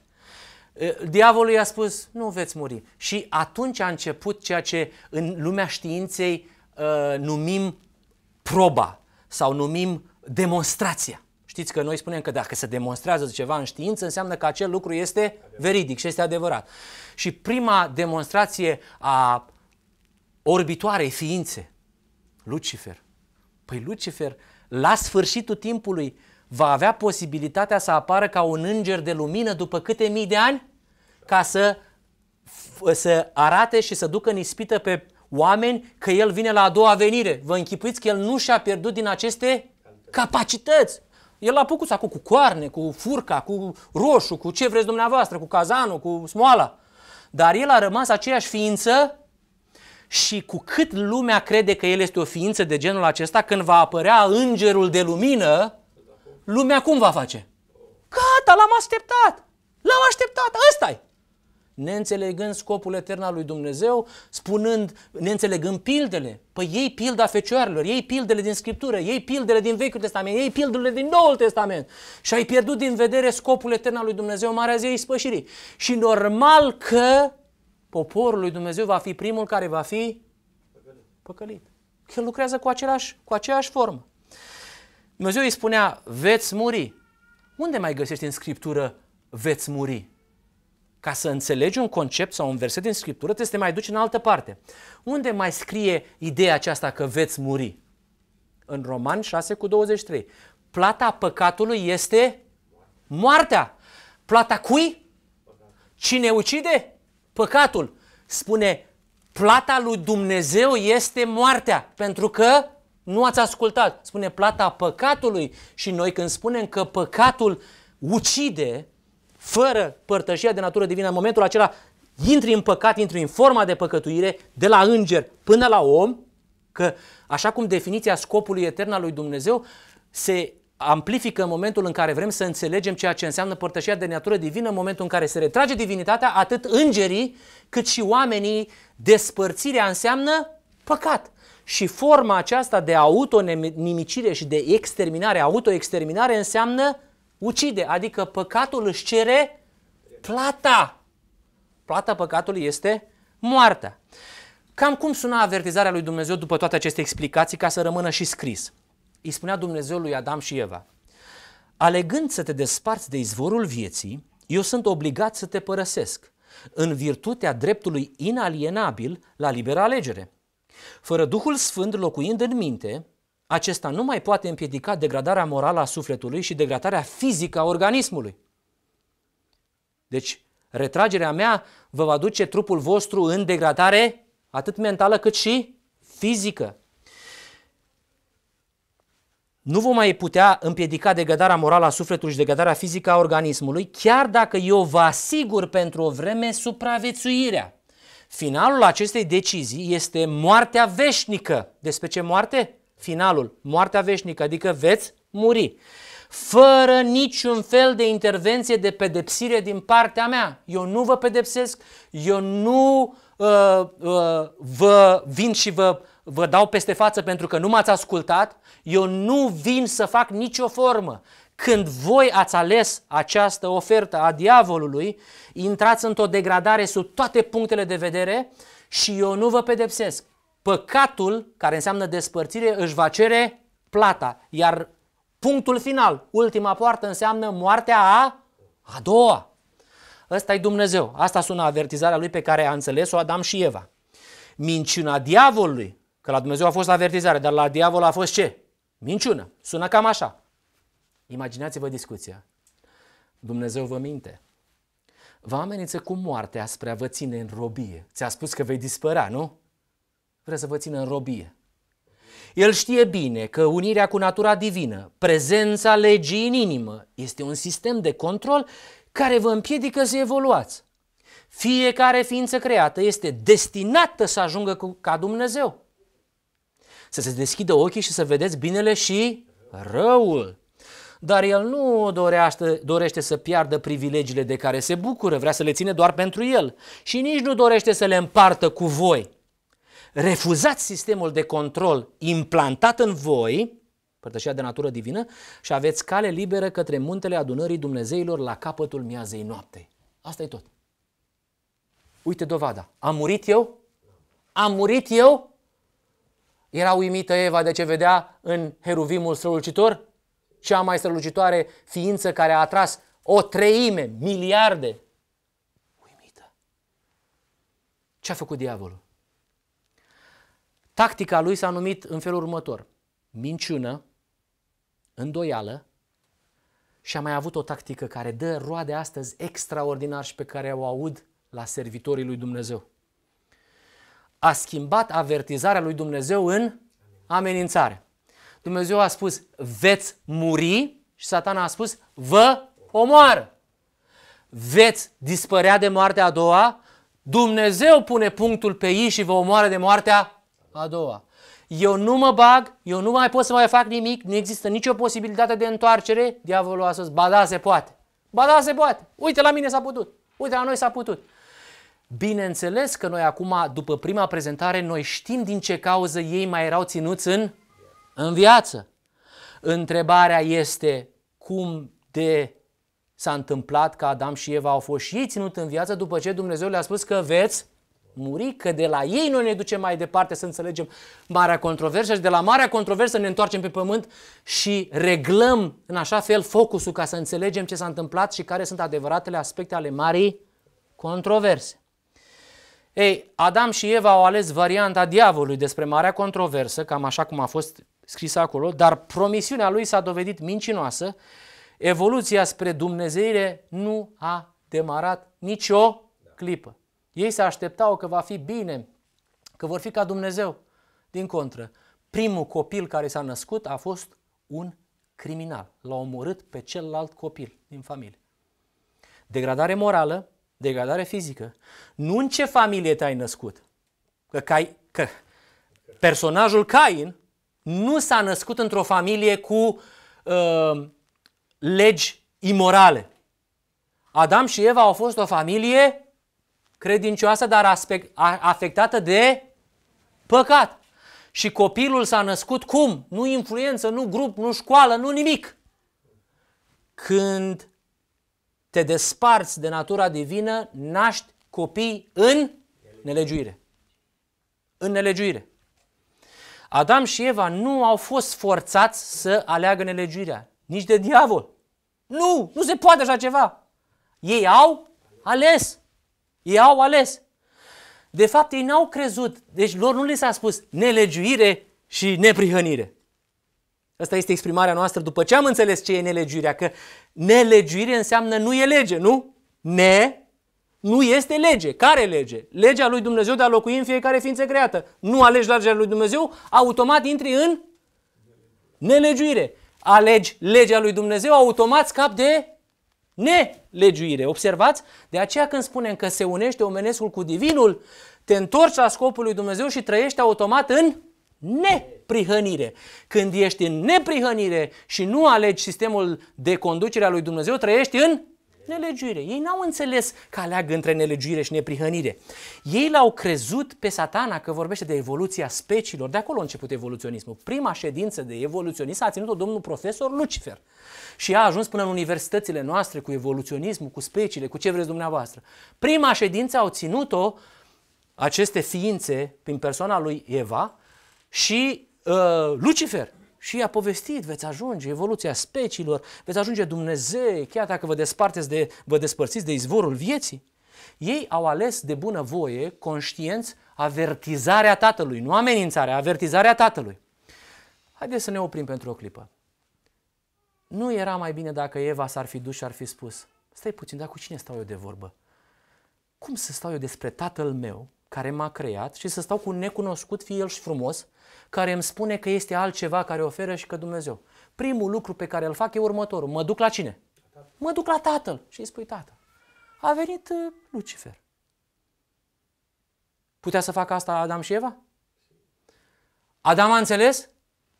Diavolul i-a spus, nu veți muri. Și atunci a început ceea ce în lumea științei uh, numim proba sau numim demonstrația. Știți că noi spunem că dacă se demonstrează ceva în știință, înseamnă că acel lucru este veridic și este adevărat. Și prima demonstrație a orbitoarei ființe, Lucifer. Păi Lucifer, la sfârșitul timpului, va avea posibilitatea să apară ca un înger de lumină după câte mii de ani? Ca să, să arate și să ducă în ispită pe oameni că el vine la a doua venire. Vă închipuiți că el nu și-a pierdut din aceste capacități. El a pus acum cu coarne, cu furca, cu roșu, cu ce vreți dumneavoastră, cu cazanul, cu smoala. Dar el a rămas aceeași ființă și cu cât lumea crede că el este o ființă de genul acesta, când va apărea îngerul de lumină, lumea cum va face? Gata, l-am așteptat! L-am așteptat, ăsta -i neînțelegând scopul etern al lui Dumnezeu, spunând, neînțelegând pildele. Păi ei pilda fecioarelor, ei pildele din Scriptură, ei pildele din Vechiul Testament, ei pildele din Noul Testament. Și ai pierdut din vedere scopul etern al lui Dumnezeu, Marea Zei Spășirii. Și normal că poporul lui Dumnezeu va fi primul care va fi păcălit. El lucrează cu, același, cu aceeași formă. Dumnezeu îi spunea, veți muri. Unde mai găsești în Scriptură veți muri? Ca să înțelegi un concept sau un verset din Scriptură, trebuie să te mai duci în altă parte. Unde mai scrie ideea aceasta că veți muri? În Roman 6 cu 23. Plata păcatului este moartea. Plata cui? Cine ucide? Păcatul. Spune, plata lui Dumnezeu este moartea, pentru că nu ați ascultat. Spune plata păcatului și noi când spunem că păcatul ucide, fără părtășia de natură divină, în momentul acela intri în păcat, intri în forma de păcătuire, de la înger până la om, că așa cum definiția scopului etern al lui Dumnezeu se amplifică în momentul în care vrem să înțelegem ceea ce înseamnă părtășia de natură divină, în momentul în care se retrage divinitatea, atât îngerii cât și oamenii, despărțirea înseamnă păcat. Și forma aceasta de autonimicire și de exterminare, autoexterminare înseamnă ucide, adică păcatul își cere plata. Plata păcatului este moartea. Cam cum suna avertizarea lui Dumnezeu după toate aceste explicații ca să rămână și scris? Îi spunea Dumnezeu lui Adam și Eva, alegând să te desparți de izvorul vieții, eu sunt obligat să te părăsesc, în virtutea dreptului inalienabil la liberă alegere. Fără Duhul Sfânt locuind în minte, acesta nu mai poate împiedica degradarea morală a sufletului și degradarea fizică a organismului. Deci, retragerea mea vă va duce trupul vostru în degradare atât mentală cât și fizică. Nu vom mai putea împiedica degradarea morală a sufletului și degradarea fizică a organismului, chiar dacă eu vă asigur pentru o vreme supraviețuirea. Finalul acestei decizii este moartea veșnică. Despre ce moarte? Finalul, moartea veșnică, adică veți muri, fără niciun fel de intervenție de pedepsire din partea mea. Eu nu vă pedepsesc, eu nu uh, uh, vă vin și vă, vă dau peste față pentru că nu m-ați ascultat, eu nu vin să fac nicio formă. Când voi ați ales această ofertă a diavolului, intrați într-o degradare sub toate punctele de vedere și eu nu vă pedepsesc păcatul, care înseamnă despărțire, își va cere plata. Iar punctul final, ultima poartă, înseamnă moartea a, a doua. Ăsta e Dumnezeu. Asta sună avertizarea lui pe care a înțeles-o Adam și Eva. Minciuna diavolului, că la Dumnezeu a fost avertizare, dar la diavol a fost ce? Minciună. Sună cam așa. Imaginați-vă discuția. Dumnezeu vă minte. Vă amenință cu moartea spre a vă ține în robie. Ți-a spus că vei dispărea, nu? Vrea să vă țină în robie. El știe bine că unirea cu natura divină, prezența legii în inimă, este un sistem de control care vă împiedică să evoluați. Fiecare ființă creată este destinată să ajungă cu, ca Dumnezeu. Să se deschidă ochii și să vedeți binele și răul. Dar el nu dorește, dorește să piardă privilegiile de care se bucură, vrea să le ține doar pentru el. Și nici nu dorește să le împartă cu voi refuzați sistemul de control implantat în voi, părtășia de natură divină, și aveți cale liberă către muntele adunării Dumnezeilor la capătul miazei noaptei. Asta e tot. Uite dovada. Am murit eu? Am murit eu? Era uimită Eva de ce vedea în heruvimul strălucitor? cea mai strălucitoare ființă care a atras o treime, miliarde. Uimită. Ce a făcut diavolul? Tactica lui s-a numit în felul următor. Minciună, îndoială și a mai avut o tactică care dă roade astăzi extraordinar și pe care o aud la servitorii lui Dumnezeu. A schimbat avertizarea lui Dumnezeu în amenințare. Dumnezeu a spus, veți muri și satana a spus, vă omoară. Veți dispărea de moartea a doua, Dumnezeu pune punctul pe ei și vă omoară de moartea a doua. Eu nu mă bag, eu nu mai pot să mai fac nimic, nu există nicio posibilitate de întoarcere. Diavolul a spus, ba da, se poate. Ba da, se poate. Uite, la mine s-a putut. Uite, la noi s-a putut. Bineînțeles că noi acum, după prima prezentare, noi știm din ce cauză ei mai erau ținuți în, în viață. Întrebarea este cum de s-a întâmplat că Adam și Eva au fost și ei ținut în viață după ce Dumnezeu le-a spus că veți muri, că de la ei noi ne ducem mai departe să înțelegem marea controversă și de la marea controversă ne întoarcem pe pământ și reglăm în așa fel focusul ca să înțelegem ce s-a întâmplat și care sunt adevăratele aspecte ale marii controverse. Ei, Adam și Eva au ales varianta diavolului despre marea controversă, cam așa cum a fost scris acolo, dar promisiunea lui s-a dovedit mincinoasă, evoluția spre Dumnezeire nu a demarat nicio clipă. Ei se așteptau că va fi bine, că vor fi ca Dumnezeu. Din contră, primul copil care s-a născut a fost un criminal. L-a omorât pe celălalt copil din familie. Degradare morală, degradare fizică. Nu în ce familie te-ai născut. Că, Cai, că personajul Cain nu s-a născut într-o familie cu uh, legi imorale. Adam și Eva au fost o familie credincioasă, dar aspect, afectată de păcat. Și copilul s-a născut cum? Nu influență, nu grup, nu școală, nu nimic. Când te desparți de natura divină, naști copii în nelegiuire. În nelegiuire. Adam și Eva nu au fost forțați să aleagă nelegiuirea, nici de diavol. Nu, nu se poate așa ceva. Ei au ales. Ei au ales. De fapt, ei n-au crezut. Deci lor nu li s-a spus nelegiuire și neprihănire. Asta este exprimarea noastră după ce am înțeles ce e nelegiuirea, că nelegiuire înseamnă nu e lege, nu? Ne nu este lege. Care lege? Legea lui Dumnezeu de a locui în fiecare ființă creată. Nu alegi legea lui Dumnezeu, automat intri în nelegiuire. Alegi legea lui Dumnezeu, automat scap de nelegiuire. Observați? De aceea când spunem că se unește omenescul cu divinul, te întorci la scopul lui Dumnezeu și trăiești automat în neprihănire. Când ești în neprihănire și nu alegi sistemul de conducere a lui Dumnezeu, trăiești în nelegiuire. Ei n-au înțeles că aleagă între nelegiuire și neprihănire. Ei l-au crezut pe satana că vorbește de evoluția speciilor. De acolo a început evoluționismul. Prima ședință de evoluționism a ținut-o domnul profesor Lucifer. Și a ajuns până în universitățile noastre cu evoluționismul, cu speciile, cu ce vreți dumneavoastră. Prima ședință au ținut-o aceste ființe prin persoana lui Eva și uh, Lucifer. Și a povestit, veți ajunge, evoluția speciilor, veți ajunge Dumnezeu, chiar dacă vă, desparteți de, vă despărțiți de izvorul vieții. Ei au ales de bună voie, conștienți, avertizarea Tatălui, nu amenințarea, avertizarea Tatălui. Haideți să ne oprim pentru o clipă. Nu era mai bine dacă Eva s-ar fi dus și ar fi spus, stai puțin, dar cu cine stau eu de vorbă? Cum să stau eu despre tatăl meu, care m-a creat, și să stau cu un necunoscut, fie el și frumos, care îmi spune că este altceva care oferă și că Dumnezeu. Primul lucru pe care îl fac e următorul. Mă duc la cine? Mă duc la tatăl și îi spui tată. A venit uh, Lucifer. Putea să facă asta Adam și Eva? Adam a înțeles?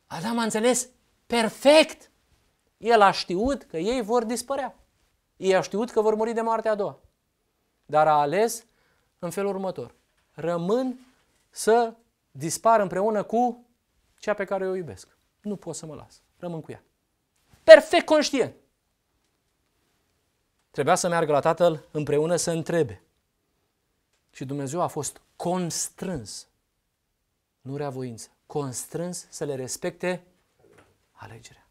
Adam a înțeles perfect. El a știut că ei vor dispărea. Ei a știut că vor muri de moartea a doua. Dar a ales în felul următor. Rămân să dispar împreună cu cea pe care o iubesc. Nu pot să mă las. Rămân cu ea. Perfect conștient. Trebuia să meargă la tatăl împreună să întrebe. Și Dumnezeu a fost constrâns, nu rea voință, constrâns să le respecte alegerea.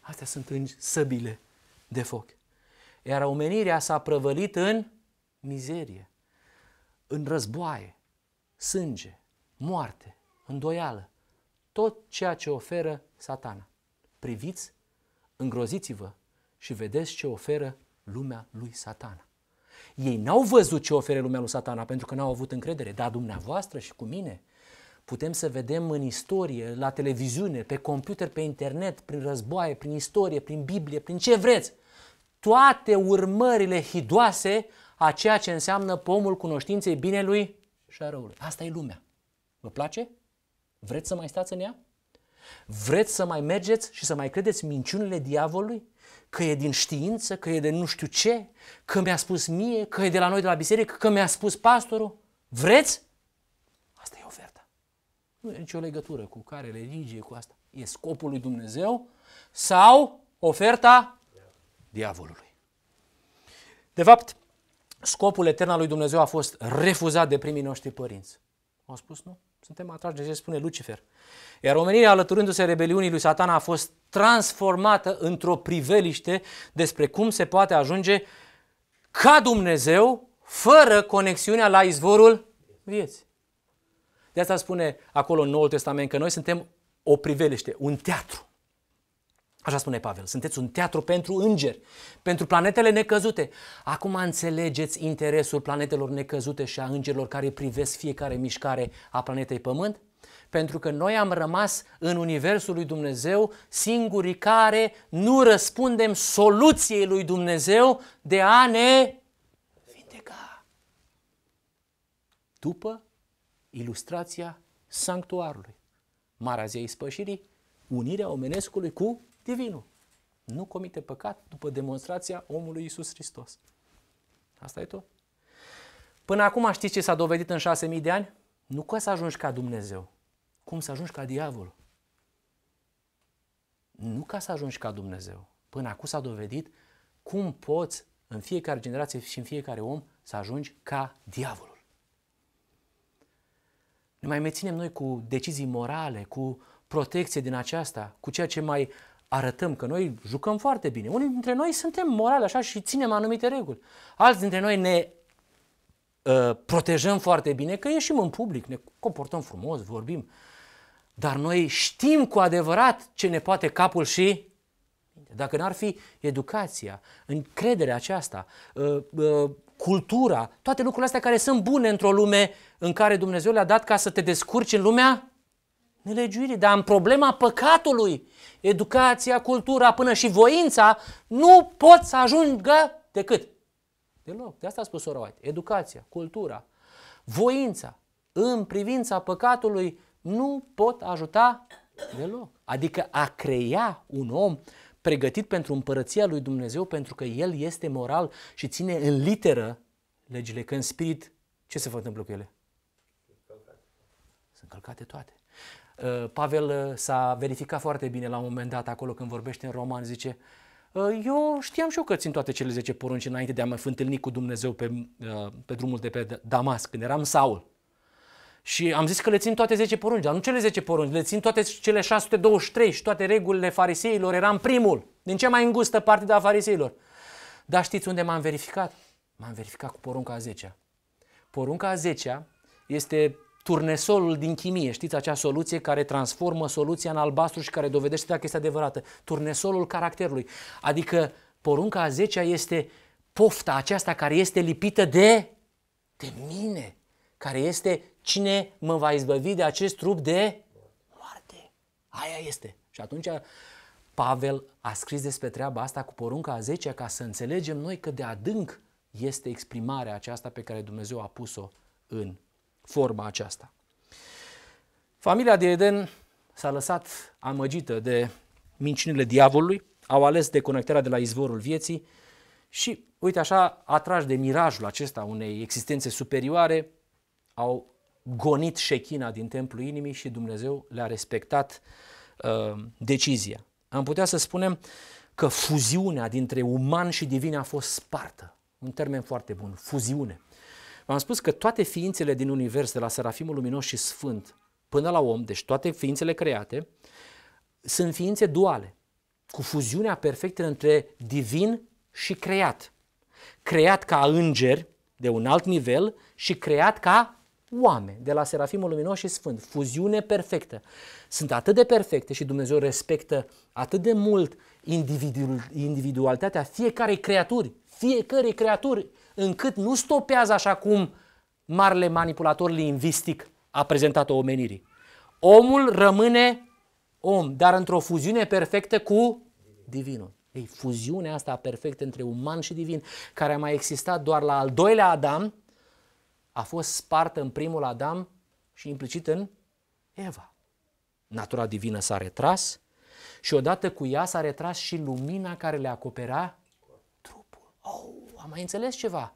Astea sunt în săbile de foc. Iar omenirea s-a prăvălit în mizerie, în războaie, sânge, moarte, îndoială, tot ceea ce oferă satana. Priviți, îngroziți-vă și vedeți ce oferă lumea lui satana. Ei n-au văzut ce oferă lumea lui satana pentru că n-au avut încredere, dar dumneavoastră și cu mine putem să vedem în istorie, la televiziune, pe computer, pe internet, prin războaie, prin istorie, prin Biblie, prin ce vreți, toate urmările hidoase a ceea ce înseamnă pomul cunoștinței binelui și a răului. Asta e lumea. Vă place? Vreți să mai stați în ea? Vreți să mai mergeți și să mai credeți minciunile diavolului? Că e din știință, că e de nu știu ce, că mi-a spus mie, că e de la noi de la biserică, că mi-a spus pastorul? Vreți? Asta e oferta. Nu e nicio legătură cu care religie, cu asta. E scopul lui Dumnezeu sau oferta diavolului. De fapt, scopul etern al lui Dumnezeu a fost refuzat de primii noștri părinți. Au spus nu, suntem atrași de ce spune Lucifer. Iar omenirea, alăturându-se rebeliunii lui satana, a fost transformată într-o priveliște despre cum se poate ajunge ca Dumnezeu, fără conexiunea la izvorul vieții. De asta spune acolo în Noul Testament că noi suntem o priveliște, un teatru. Așa spune Pavel, sunteți un teatru pentru îngeri, pentru planetele necăzute. Acum înțelegeți interesul planetelor necăzute și a îngerilor care privesc fiecare mișcare a planetei Pământ? Pentru că noi am rămas în Universul lui Dumnezeu singurii care nu răspundem soluției lui Dumnezeu de a ne vindeca. După ilustrația sanctuarului, Marea Zei Spășirii, unirea omenescului cu divinul. Nu comite păcat după demonstrația omului Isus Hristos. Asta e tot. Până acum știți ce s-a dovedit în șase mii de ani? Nu că să ajungi ca Dumnezeu. Cum să ajungi ca diavol? Nu ca să ajungi ca Dumnezeu. Până acum s-a dovedit cum poți în fiecare generație și în fiecare om să ajungi ca diavolul. Ne mai menținem noi cu decizii morale, cu protecție din aceasta, cu ceea ce mai arătăm că noi jucăm foarte bine. Unii dintre noi suntem morali așa și ținem anumite reguli. Alți dintre noi ne uh, protejăm foarte bine, că ieșim în public, ne comportăm frumos, vorbim. Dar noi știm cu adevărat ce ne poate capul și dacă n-ar fi educația, încrederea aceasta, uh, uh, cultura, toate lucrurile astea care sunt bune într-o lume în care Dumnezeu le-a dat ca să te descurci în lumea nelegiuirii, dar în problema păcatului, educația, cultura, până și voința, nu pot să ajungă decât. Deloc. De asta a spus Sora White. Educația, cultura, voința, în privința păcatului, nu pot ajuta deloc. Adică a crea un om pregătit pentru împărăția lui Dumnezeu pentru că el este moral și ține în literă legile, că în spirit ce se întâmplă cu ele? Sunt călcate toate. Uh, Pavel uh, s-a verificat foarte bine la un moment dat acolo când vorbește în Roman, zice uh, eu știam și eu că țin toate cele 10 porunci înainte de a mă fi întâlnit cu Dumnezeu pe, pe drumul de pe Damas, când eram Saul. Și am zis că le țin toate 10 porunci, dar nu cele 10 porunci, le țin toate cele 623 și toate regulile fariseilor, eram primul, din cea mai îngustă parte a fariseilor. Dar știți unde m-am verificat? M-am verificat cu porunca a 10 -a. Porunca a 10 este turnesolul din chimie, știți acea soluție care transformă soluția în albastru și care dovedește dacă este adevărată. Turnesolul caracterului. Adică porunca a 10 este pofta aceasta care este lipită de, de mine, care este cine mă va izbăvi de acest trup de moarte. Aia este. Și atunci Pavel a scris despre treaba asta cu porunca a 10 ca să înțelegem noi că de adânc este exprimarea aceasta pe care Dumnezeu a pus-o în forma aceasta. Familia de Eden s-a lăsat amăgită de minciunile diavolului, au ales deconectarea de la izvorul vieții și, uite așa, atrași de mirajul acesta unei existențe superioare, au gonit șechina din templul inimii și Dumnezeu le-a respectat uh, decizia. Am putea să spunem că fuziunea dintre uman și divin a fost spartă. Un termen foarte bun, fuziune. V-am spus că toate ființele din univers, de la Serafimul Luminos și Sfânt până la om, deci toate ființele create, sunt ființe duale. cu fuziunea perfectă între divin și creat. Creat ca îngeri de un alt nivel și creat ca oameni, de la Serafimul Luminos și Sfânt. Fuziune perfectă. Sunt atât de perfecte și Dumnezeu respectă atât de mult individualitatea fiecarei creaturi, fiecarei creaturi, încât nu stopează așa cum marele manipulator lingvistic a prezentat-o omenirii. Omul rămâne om, dar într-o fuziune perfectă cu divinul. Ei, fuziunea asta perfectă între uman și divin, care a mai existat doar la al doilea Adam, a fost spartă în primul Adam și implicit în Eva. Natura divină s-a retras și odată cu ea s-a retras și lumina care le acopera trupul. Oh, am mai înțeles ceva.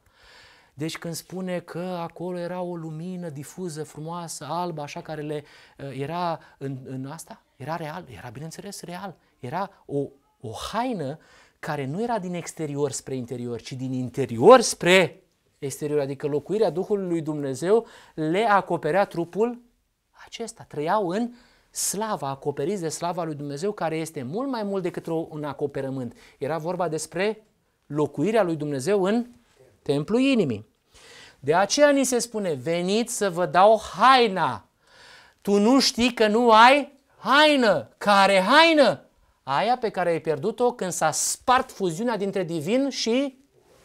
Deci când spune că acolo era o lumină difuză, frumoasă, albă, așa care le uh, era în, în asta, era real, era bineînțeles real. Era o, o haină care nu era din exterior spre interior, ci din interior spre exterior, adică locuirea Duhului lui Dumnezeu le acoperea trupul acesta. Trăiau în slava, acoperiți de slava lui Dumnezeu, care este mult mai mult decât un acoperământ. Era vorba despre locuirea lui Dumnezeu în templul inimii. De aceea ni se spune, veniți să vă dau haina. Tu nu știi că nu ai haină. Care haină? Aia pe care ai pierdut-o când s-a spart fuziunea dintre divin și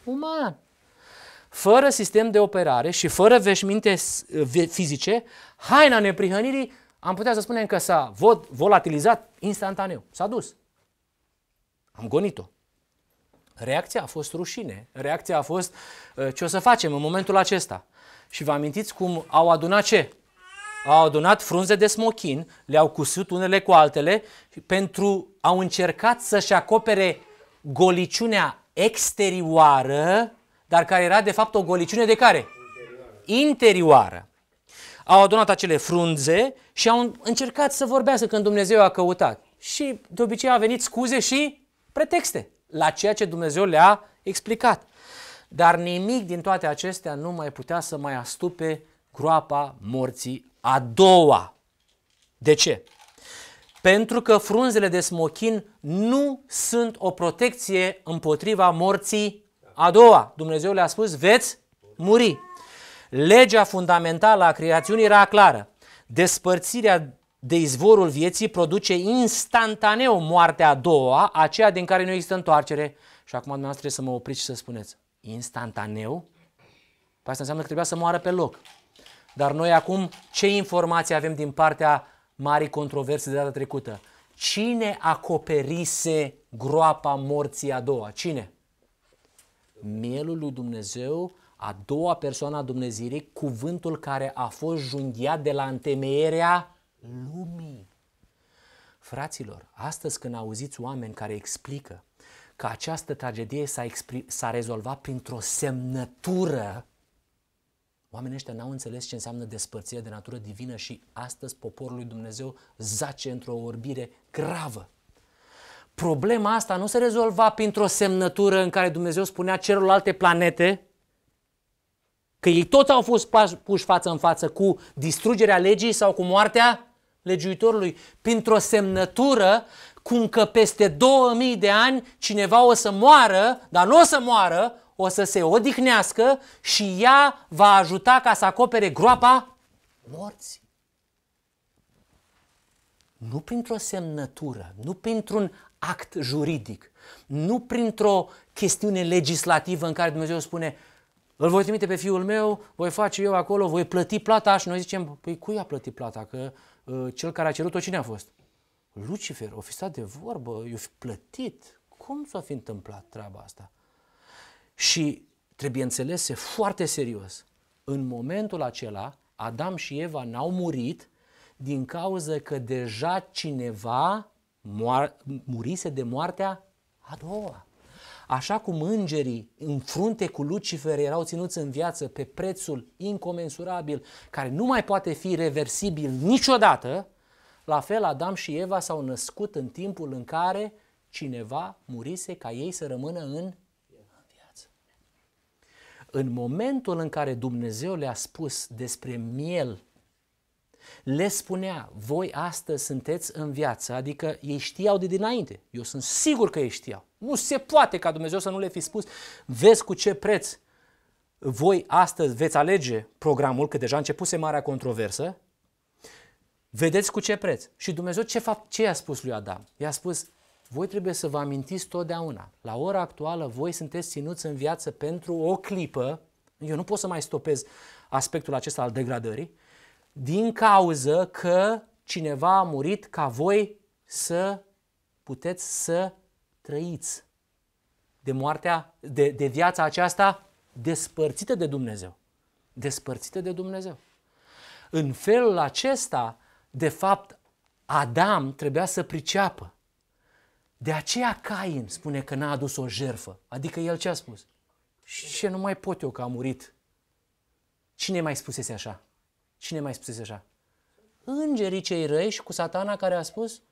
uman. Fără sistem de operare și fără veșminte fizice, haina neprihănirii am putea să spunem că s-a volatilizat instantaneu. S-a dus. Am gonit-o. Reacția a fost rușine. Reacția a fost uh, ce o să facem în momentul acesta. Și vă amintiți cum au adunat ce? Au adunat frunze de smochin, le-au cusut unele cu altele pentru au încercat să-și acopere goliciunea exterioară, dar care era de fapt o goliciune de care? Interioară. Interioară. Au adunat acele frunze și au încercat să vorbească când Dumnezeu a căutat. Și de obicei a venit scuze și pretexte la ceea ce Dumnezeu le-a explicat. Dar nimic din toate acestea nu mai putea să mai astupe groapa morții a doua. De ce? Pentru că frunzele de smochin nu sunt o protecție împotriva morții a doua. Dumnezeu le-a spus, veți muri. Legea fundamentală a creațiunii era clară. Despărțirea de izvorul vieții produce instantaneu moartea a doua, aceea din care nu există întoarcere. Și acum dumneavoastră trebuie să mă opriți și să spuneți, instantaneu? Păi asta înseamnă că trebuia să moară pe loc. Dar noi acum ce informații avem din partea marii controverse de data trecută? Cine acoperise groapa morții a doua? Cine? Mielul lui Dumnezeu, a doua persoană a Dumnezeirii, cuvântul care a fost junghiat de la întemeierea lumii. Fraților, astăzi când auziți oameni care explică că această tragedie s-a, s-a rezolvat printr-o semnătură, oamenii ăștia n-au înțeles ce înseamnă despărțire de natură divină și astăzi poporul lui Dumnezeu zace într-o orbire gravă. Problema asta nu se rezolva printr-o semnătură în care Dumnezeu spunea celorlalte planete că ei toți au fost puși față în față cu distrugerea legii sau cu moartea legiuitorului printr-o semnătură cum că peste 2000 de ani cineva o să moară, dar nu o să moară, o să se odihnească și ea va ajuta ca să acopere groapa morții. Nu printr-o semnătură, nu printr-un act juridic, nu printr-o chestiune legislativă în care Dumnezeu spune îl voi trimite pe fiul meu, voi face eu acolo, voi plăti plata și noi zicem, păi cui a plătit plata? Că uh, cel care a cerut-o cine a fost? Lucifer, o fi stat de vorbă, i-o fi plătit. Cum s-a fi întâmplat treaba asta? Și trebuie înțelese foarte serios. În momentul acela, Adam și Eva n-au murit din cauza că deja cineva moar, murise de moartea a doua. Așa cum îngerii în frunte cu Lucifer erau ținuți în viață pe prețul incomensurabil care nu mai poate fi reversibil niciodată, la fel Adam și Eva s-au născut în timpul în care cineva murise ca ei să rămână în viață. În momentul în care Dumnezeu le-a spus despre miel le spunea, voi astăzi sunteți în viață, adică ei știau de dinainte. Eu sunt sigur că ei știau. Nu se poate ca Dumnezeu să nu le fi spus, vezi cu ce preț voi astăzi veți alege programul, că deja a începuse marea controversă, vedeți cu ce preț. Și Dumnezeu ce, fapt, ce i-a spus lui Adam? I-a spus, voi trebuie să vă amintiți totdeauna. La ora actuală, voi sunteți ținuți în viață pentru o clipă. Eu nu pot să mai stopez aspectul acesta al degradării, din cauză că cineva a murit ca voi să puteți să trăiți de moartea, de, de viața aceasta despărțită de Dumnezeu. Despărțită de Dumnezeu. În felul acesta, de fapt, Adam trebuia să priceapă. De aceea Cain spune că n-a adus o jerfă. Adică el ce a spus? Și ce nu mai pot eu că a murit? Cine mai spusese așa? Cine mai spusese așa? Îngerii cei răi și cu satana care a spus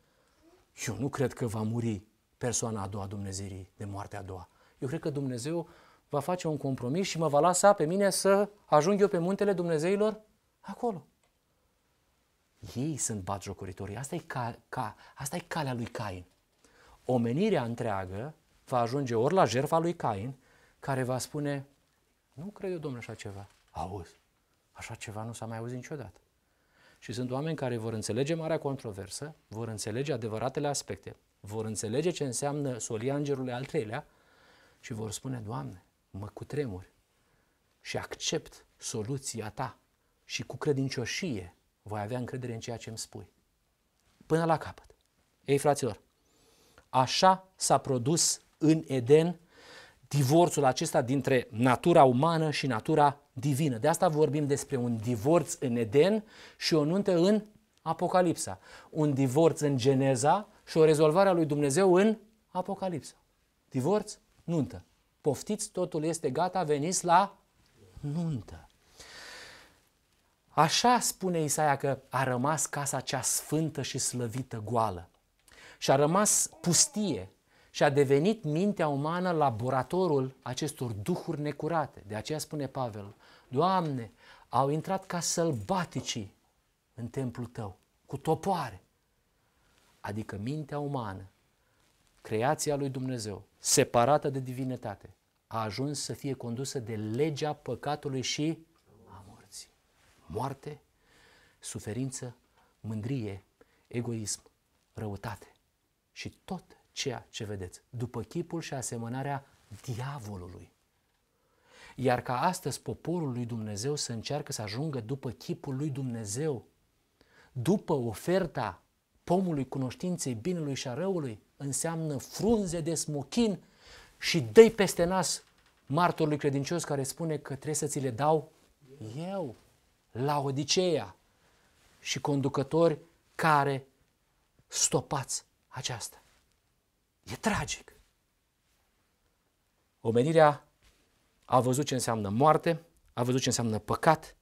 eu nu cred că va muri persoana a doua Dumnezeirii de moartea a doua. Eu cred că Dumnezeu va face un compromis și mă va lasa pe mine să ajung eu pe muntele Dumnezeilor acolo. Ei sunt batjocoritorii. Asta e, ca, ca, asta e calea lui Cain. Omenirea întreagă va ajunge ori la jertfa lui Cain, care va spune, nu cred eu, domnule, așa ceva. Auzi, așa ceva nu s-a mai auzit niciodată. Și sunt oameni care vor înțelege marea controversă, vor înțelege adevăratele aspecte, vor înțelege ce înseamnă solia îngerului al treilea și vor spune, Doamne, mă cutremur și accept soluția ta și cu credincioșie voi avea încredere în ceea ce îmi spui. Până la capăt. Ei, fraților, așa s-a produs în Eden divorțul acesta dintre natura umană și natura divină. De asta vorbim despre un divorț în Eden și o nuntă în Apocalipsa. Un divorț în Geneza și o rezolvare a lui Dumnezeu în Apocalipsa. Divorț, nuntă poftiți, totul este gata, veniți la nuntă. Așa spune Isaia că a rămas casa cea sfântă și slăvită goală. Și a rămas pustie și a devenit mintea umană laboratorul acestor duhuri necurate. De aceea spune Pavel, Doamne, au intrat ca sălbaticii în templul tău, cu topoare. Adică mintea umană, creația lui Dumnezeu, separată de divinitate, a ajuns să fie condusă de legea păcatului și a morții. Moarte, suferință, mândrie, egoism, răutate și tot ceea ce vedeți, după chipul și asemănarea diavolului. Iar ca astăzi poporul lui Dumnezeu să încearcă să ajungă după chipul lui Dumnezeu, după oferta pomului cunoștinței binelui și a răului, înseamnă frunze de smochin și dă peste nas martorului credincios care spune că trebuie să ți le dau eu, la Odiceea și conducători care stopați aceasta. E tragic. Omenirea a văzut ce înseamnă moarte, a văzut ce înseamnă păcat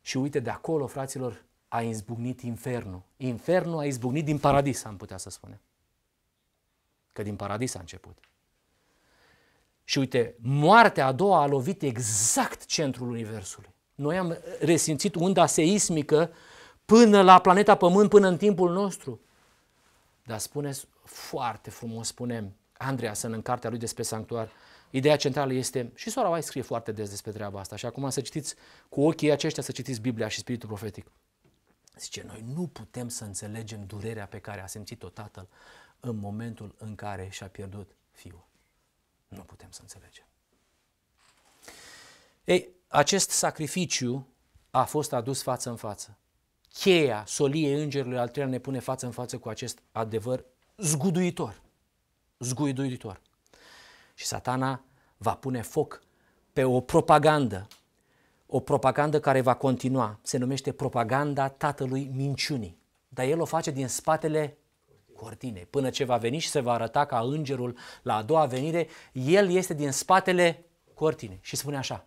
și uite de acolo, fraților, a izbucnit infernul. Infernul a izbucnit din paradis, am putea să spunem. Că din paradis a început. Și uite, moartea a doua a lovit exact centrul Universului. Noi am resimțit unda seismică până la planeta Pământ, până în timpul nostru. Dar spune foarte frumos, spune Andreasen în cartea lui despre sanctuar, ideea centrală este, și sora Vai scrie foarte des despre treaba asta, și acum să citiți cu ochii aceștia, să citiți Biblia și Spiritul Profetic. Zice, noi nu putem să înțelegem durerea pe care a simțit-o tatăl în momentul în care și-a pierdut fiul. Nu putem să înțelegem. Ei, acest sacrificiu a fost adus față în față. Cheia soliei îngerului al treilea ne pune față în față cu acest adevăr zguduitor. Zguduitor. Și satana va pune foc pe o propagandă, o propagandă care va continua. Se numește propaganda tatălui minciunii. Dar el o face din spatele cortinei, până ce va veni și se va arăta ca îngerul la a doua venire, el este din spatele cortinei. Și spune așa,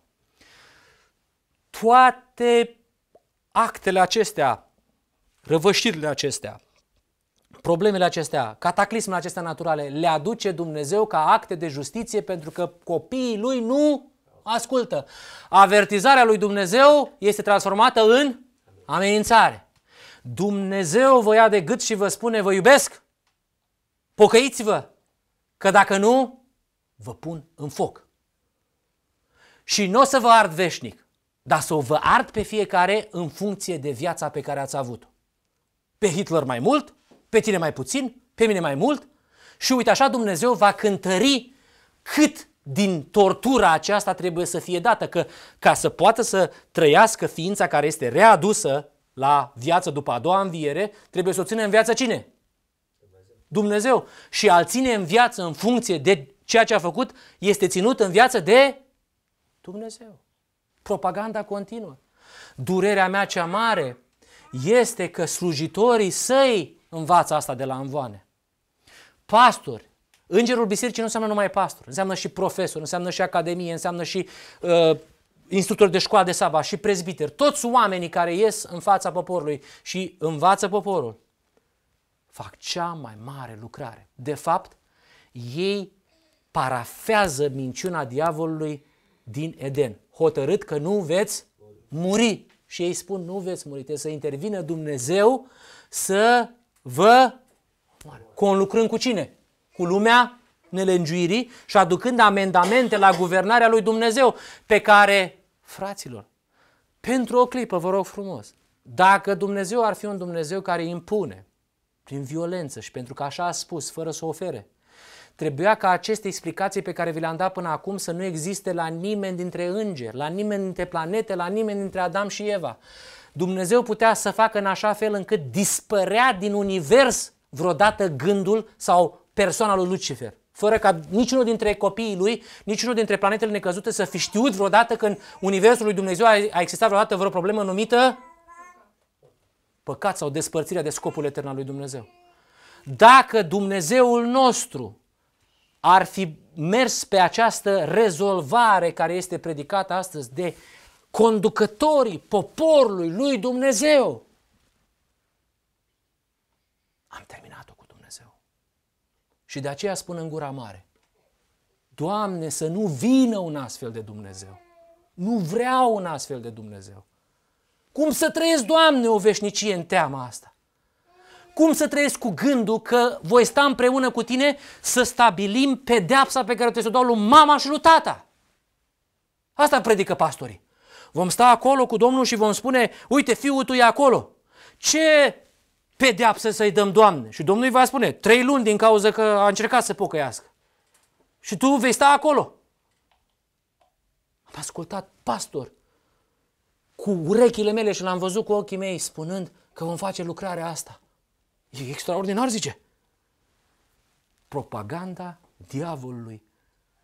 toate actele acestea, răvășirile acestea, problemele acestea, cataclismele acestea naturale, le aduce Dumnezeu ca acte de justiție pentru că copiii lui nu ascultă. Avertizarea lui Dumnezeu este transformată în amenințare. Dumnezeu vă ia de gât și vă spune, vă iubesc, pocăiți-vă, că dacă nu, vă pun în foc. Și nu o să vă ard veșnic, dar să o vă ard pe fiecare în funcție de viața pe care ați avut-o. Pe Hitler mai mult, pe tine mai puțin, pe mine mai mult. Și uite așa Dumnezeu va cântări cât din tortura aceasta trebuie să fie dată, că ca să poată să trăiască ființa care este readusă la viață după a doua înviere, trebuie să o ține în viață cine? Dumnezeu. Și al ține în viață în funcție de ceea ce a făcut, este ținut în viață de Dumnezeu. Propaganda continuă. Durerea mea cea mare este că slujitorii săi învață asta de la învoane. Pastori, Îngerul bisericii nu înseamnă numai pastor, înseamnă și profesor, înseamnă și academie, înseamnă și uh, instructor de școală de sabat și prezbiter. Toți oamenii care ies în fața poporului și învață poporul fac cea mai mare lucrare. De fapt, ei parafează minciuna diavolului din Eden, hotărât că nu veți muri. Și ei spun, nu veți muri, trebuie să intervină Dumnezeu să vă conlucrând cu cine? Cu lumea nelengiuirii și aducând amendamente la guvernarea lui Dumnezeu pe care, fraților, pentru o clipă, vă rog frumos, dacă Dumnezeu ar fi un Dumnezeu care impune prin violență și pentru că așa a spus, fără să ofere, trebuia ca aceste explicații pe care vi le-am dat până acum să nu existe la nimeni dintre îngeri, la nimeni dintre planete, la nimeni dintre Adam și Eva. Dumnezeu putea să facă în așa fel încât dispărea din univers vreodată gândul sau persoana lui Lucifer. Fără ca niciunul dintre copiii lui, niciunul dintre planetele necăzute să fi știut vreodată că în Universul lui Dumnezeu a existat vreodată vreo problemă numită păcat sau despărțirea de scopul etern al lui Dumnezeu. Dacă Dumnezeul nostru ar fi mers pe această rezolvare care este predicată astăzi de conducătorii poporului lui Dumnezeu, am terminat-o cu Dumnezeu. Și de aceea spun în gura mare, Doamne, să nu vină un astfel de Dumnezeu. Nu vreau un astfel de Dumnezeu. Cum să trăiesc, Doamne, o veșnicie în teama asta? Cum să trăiesc cu gândul că voi sta împreună cu tine să stabilim pedeapsa pe care trebuie să o dau lui mama și lui tata? Asta predică pastorii. Vom sta acolo cu Domnul și vom spune, uite, fiul tu e acolo. Ce pedeapsă să-i dăm, Doamne? Și Domnul îi va spune, trei luni din cauza că a încercat să pocăiască. Și tu vei sta acolo. Am ascultat pastor cu urechile mele și l-am văzut cu ochii mei spunând că vom face lucrarea asta. E extraordinar, zice. Propaganda diavolului,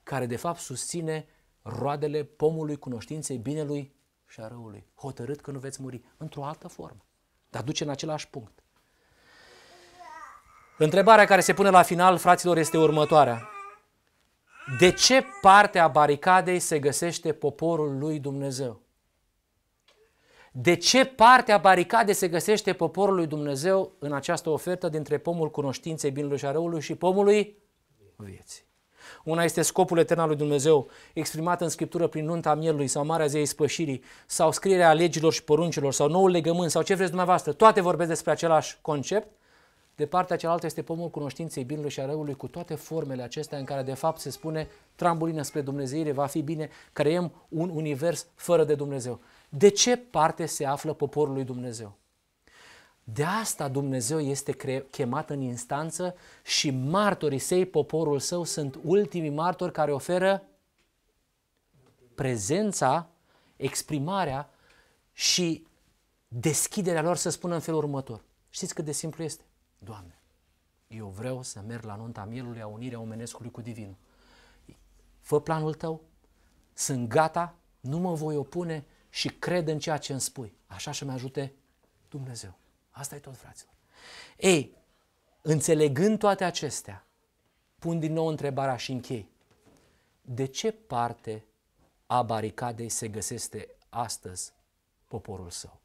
care de fapt susține roadele pomului cunoștinței binelui și a răului. Hotărât că nu veți muri într-o altă formă, dar duce în același punct. Întrebarea care se pune la final, fraților, este următoarea. De ce parte a baricadei se găsește poporul lui Dumnezeu? De ce parte a baricadei se găsește poporul lui Dumnezeu în această ofertă dintre pomul cunoștinței binelui și a răului și pomului vieții? Una este scopul etern al lui Dumnezeu, exprimat în Scriptură prin nunta mielului sau Marea Zei Spășirii, sau scrierea legilor și poruncilor, sau noul legământ, sau ce vreți dumneavoastră. Toate vorbesc despre același concept. De partea cealaltă este pomul cunoștinței binelui și a răului cu toate formele acestea în care de fapt se spune trambulină spre Dumnezeire, va fi bine, creăm un univers fără de Dumnezeu. De ce parte se află poporul lui Dumnezeu? De asta Dumnezeu este chemat în instanță și martorii săi, poporul său, sunt ultimii martori care oferă prezența, exprimarea și deschiderea lor să spună în felul următor. Știți cât de simplu este? Doamne, eu vreau să merg la nunta mielului, a unirea omenescului cu divinul. Fă planul tău, sunt gata, nu mă voi opune și cred în ceea ce îmi spui. Așa să-mi ajute Dumnezeu. Asta e tot, fraților. Ei, înțelegând toate acestea, pun din nou întrebarea și închei. De ce parte a baricadei se găsește astăzi poporul său?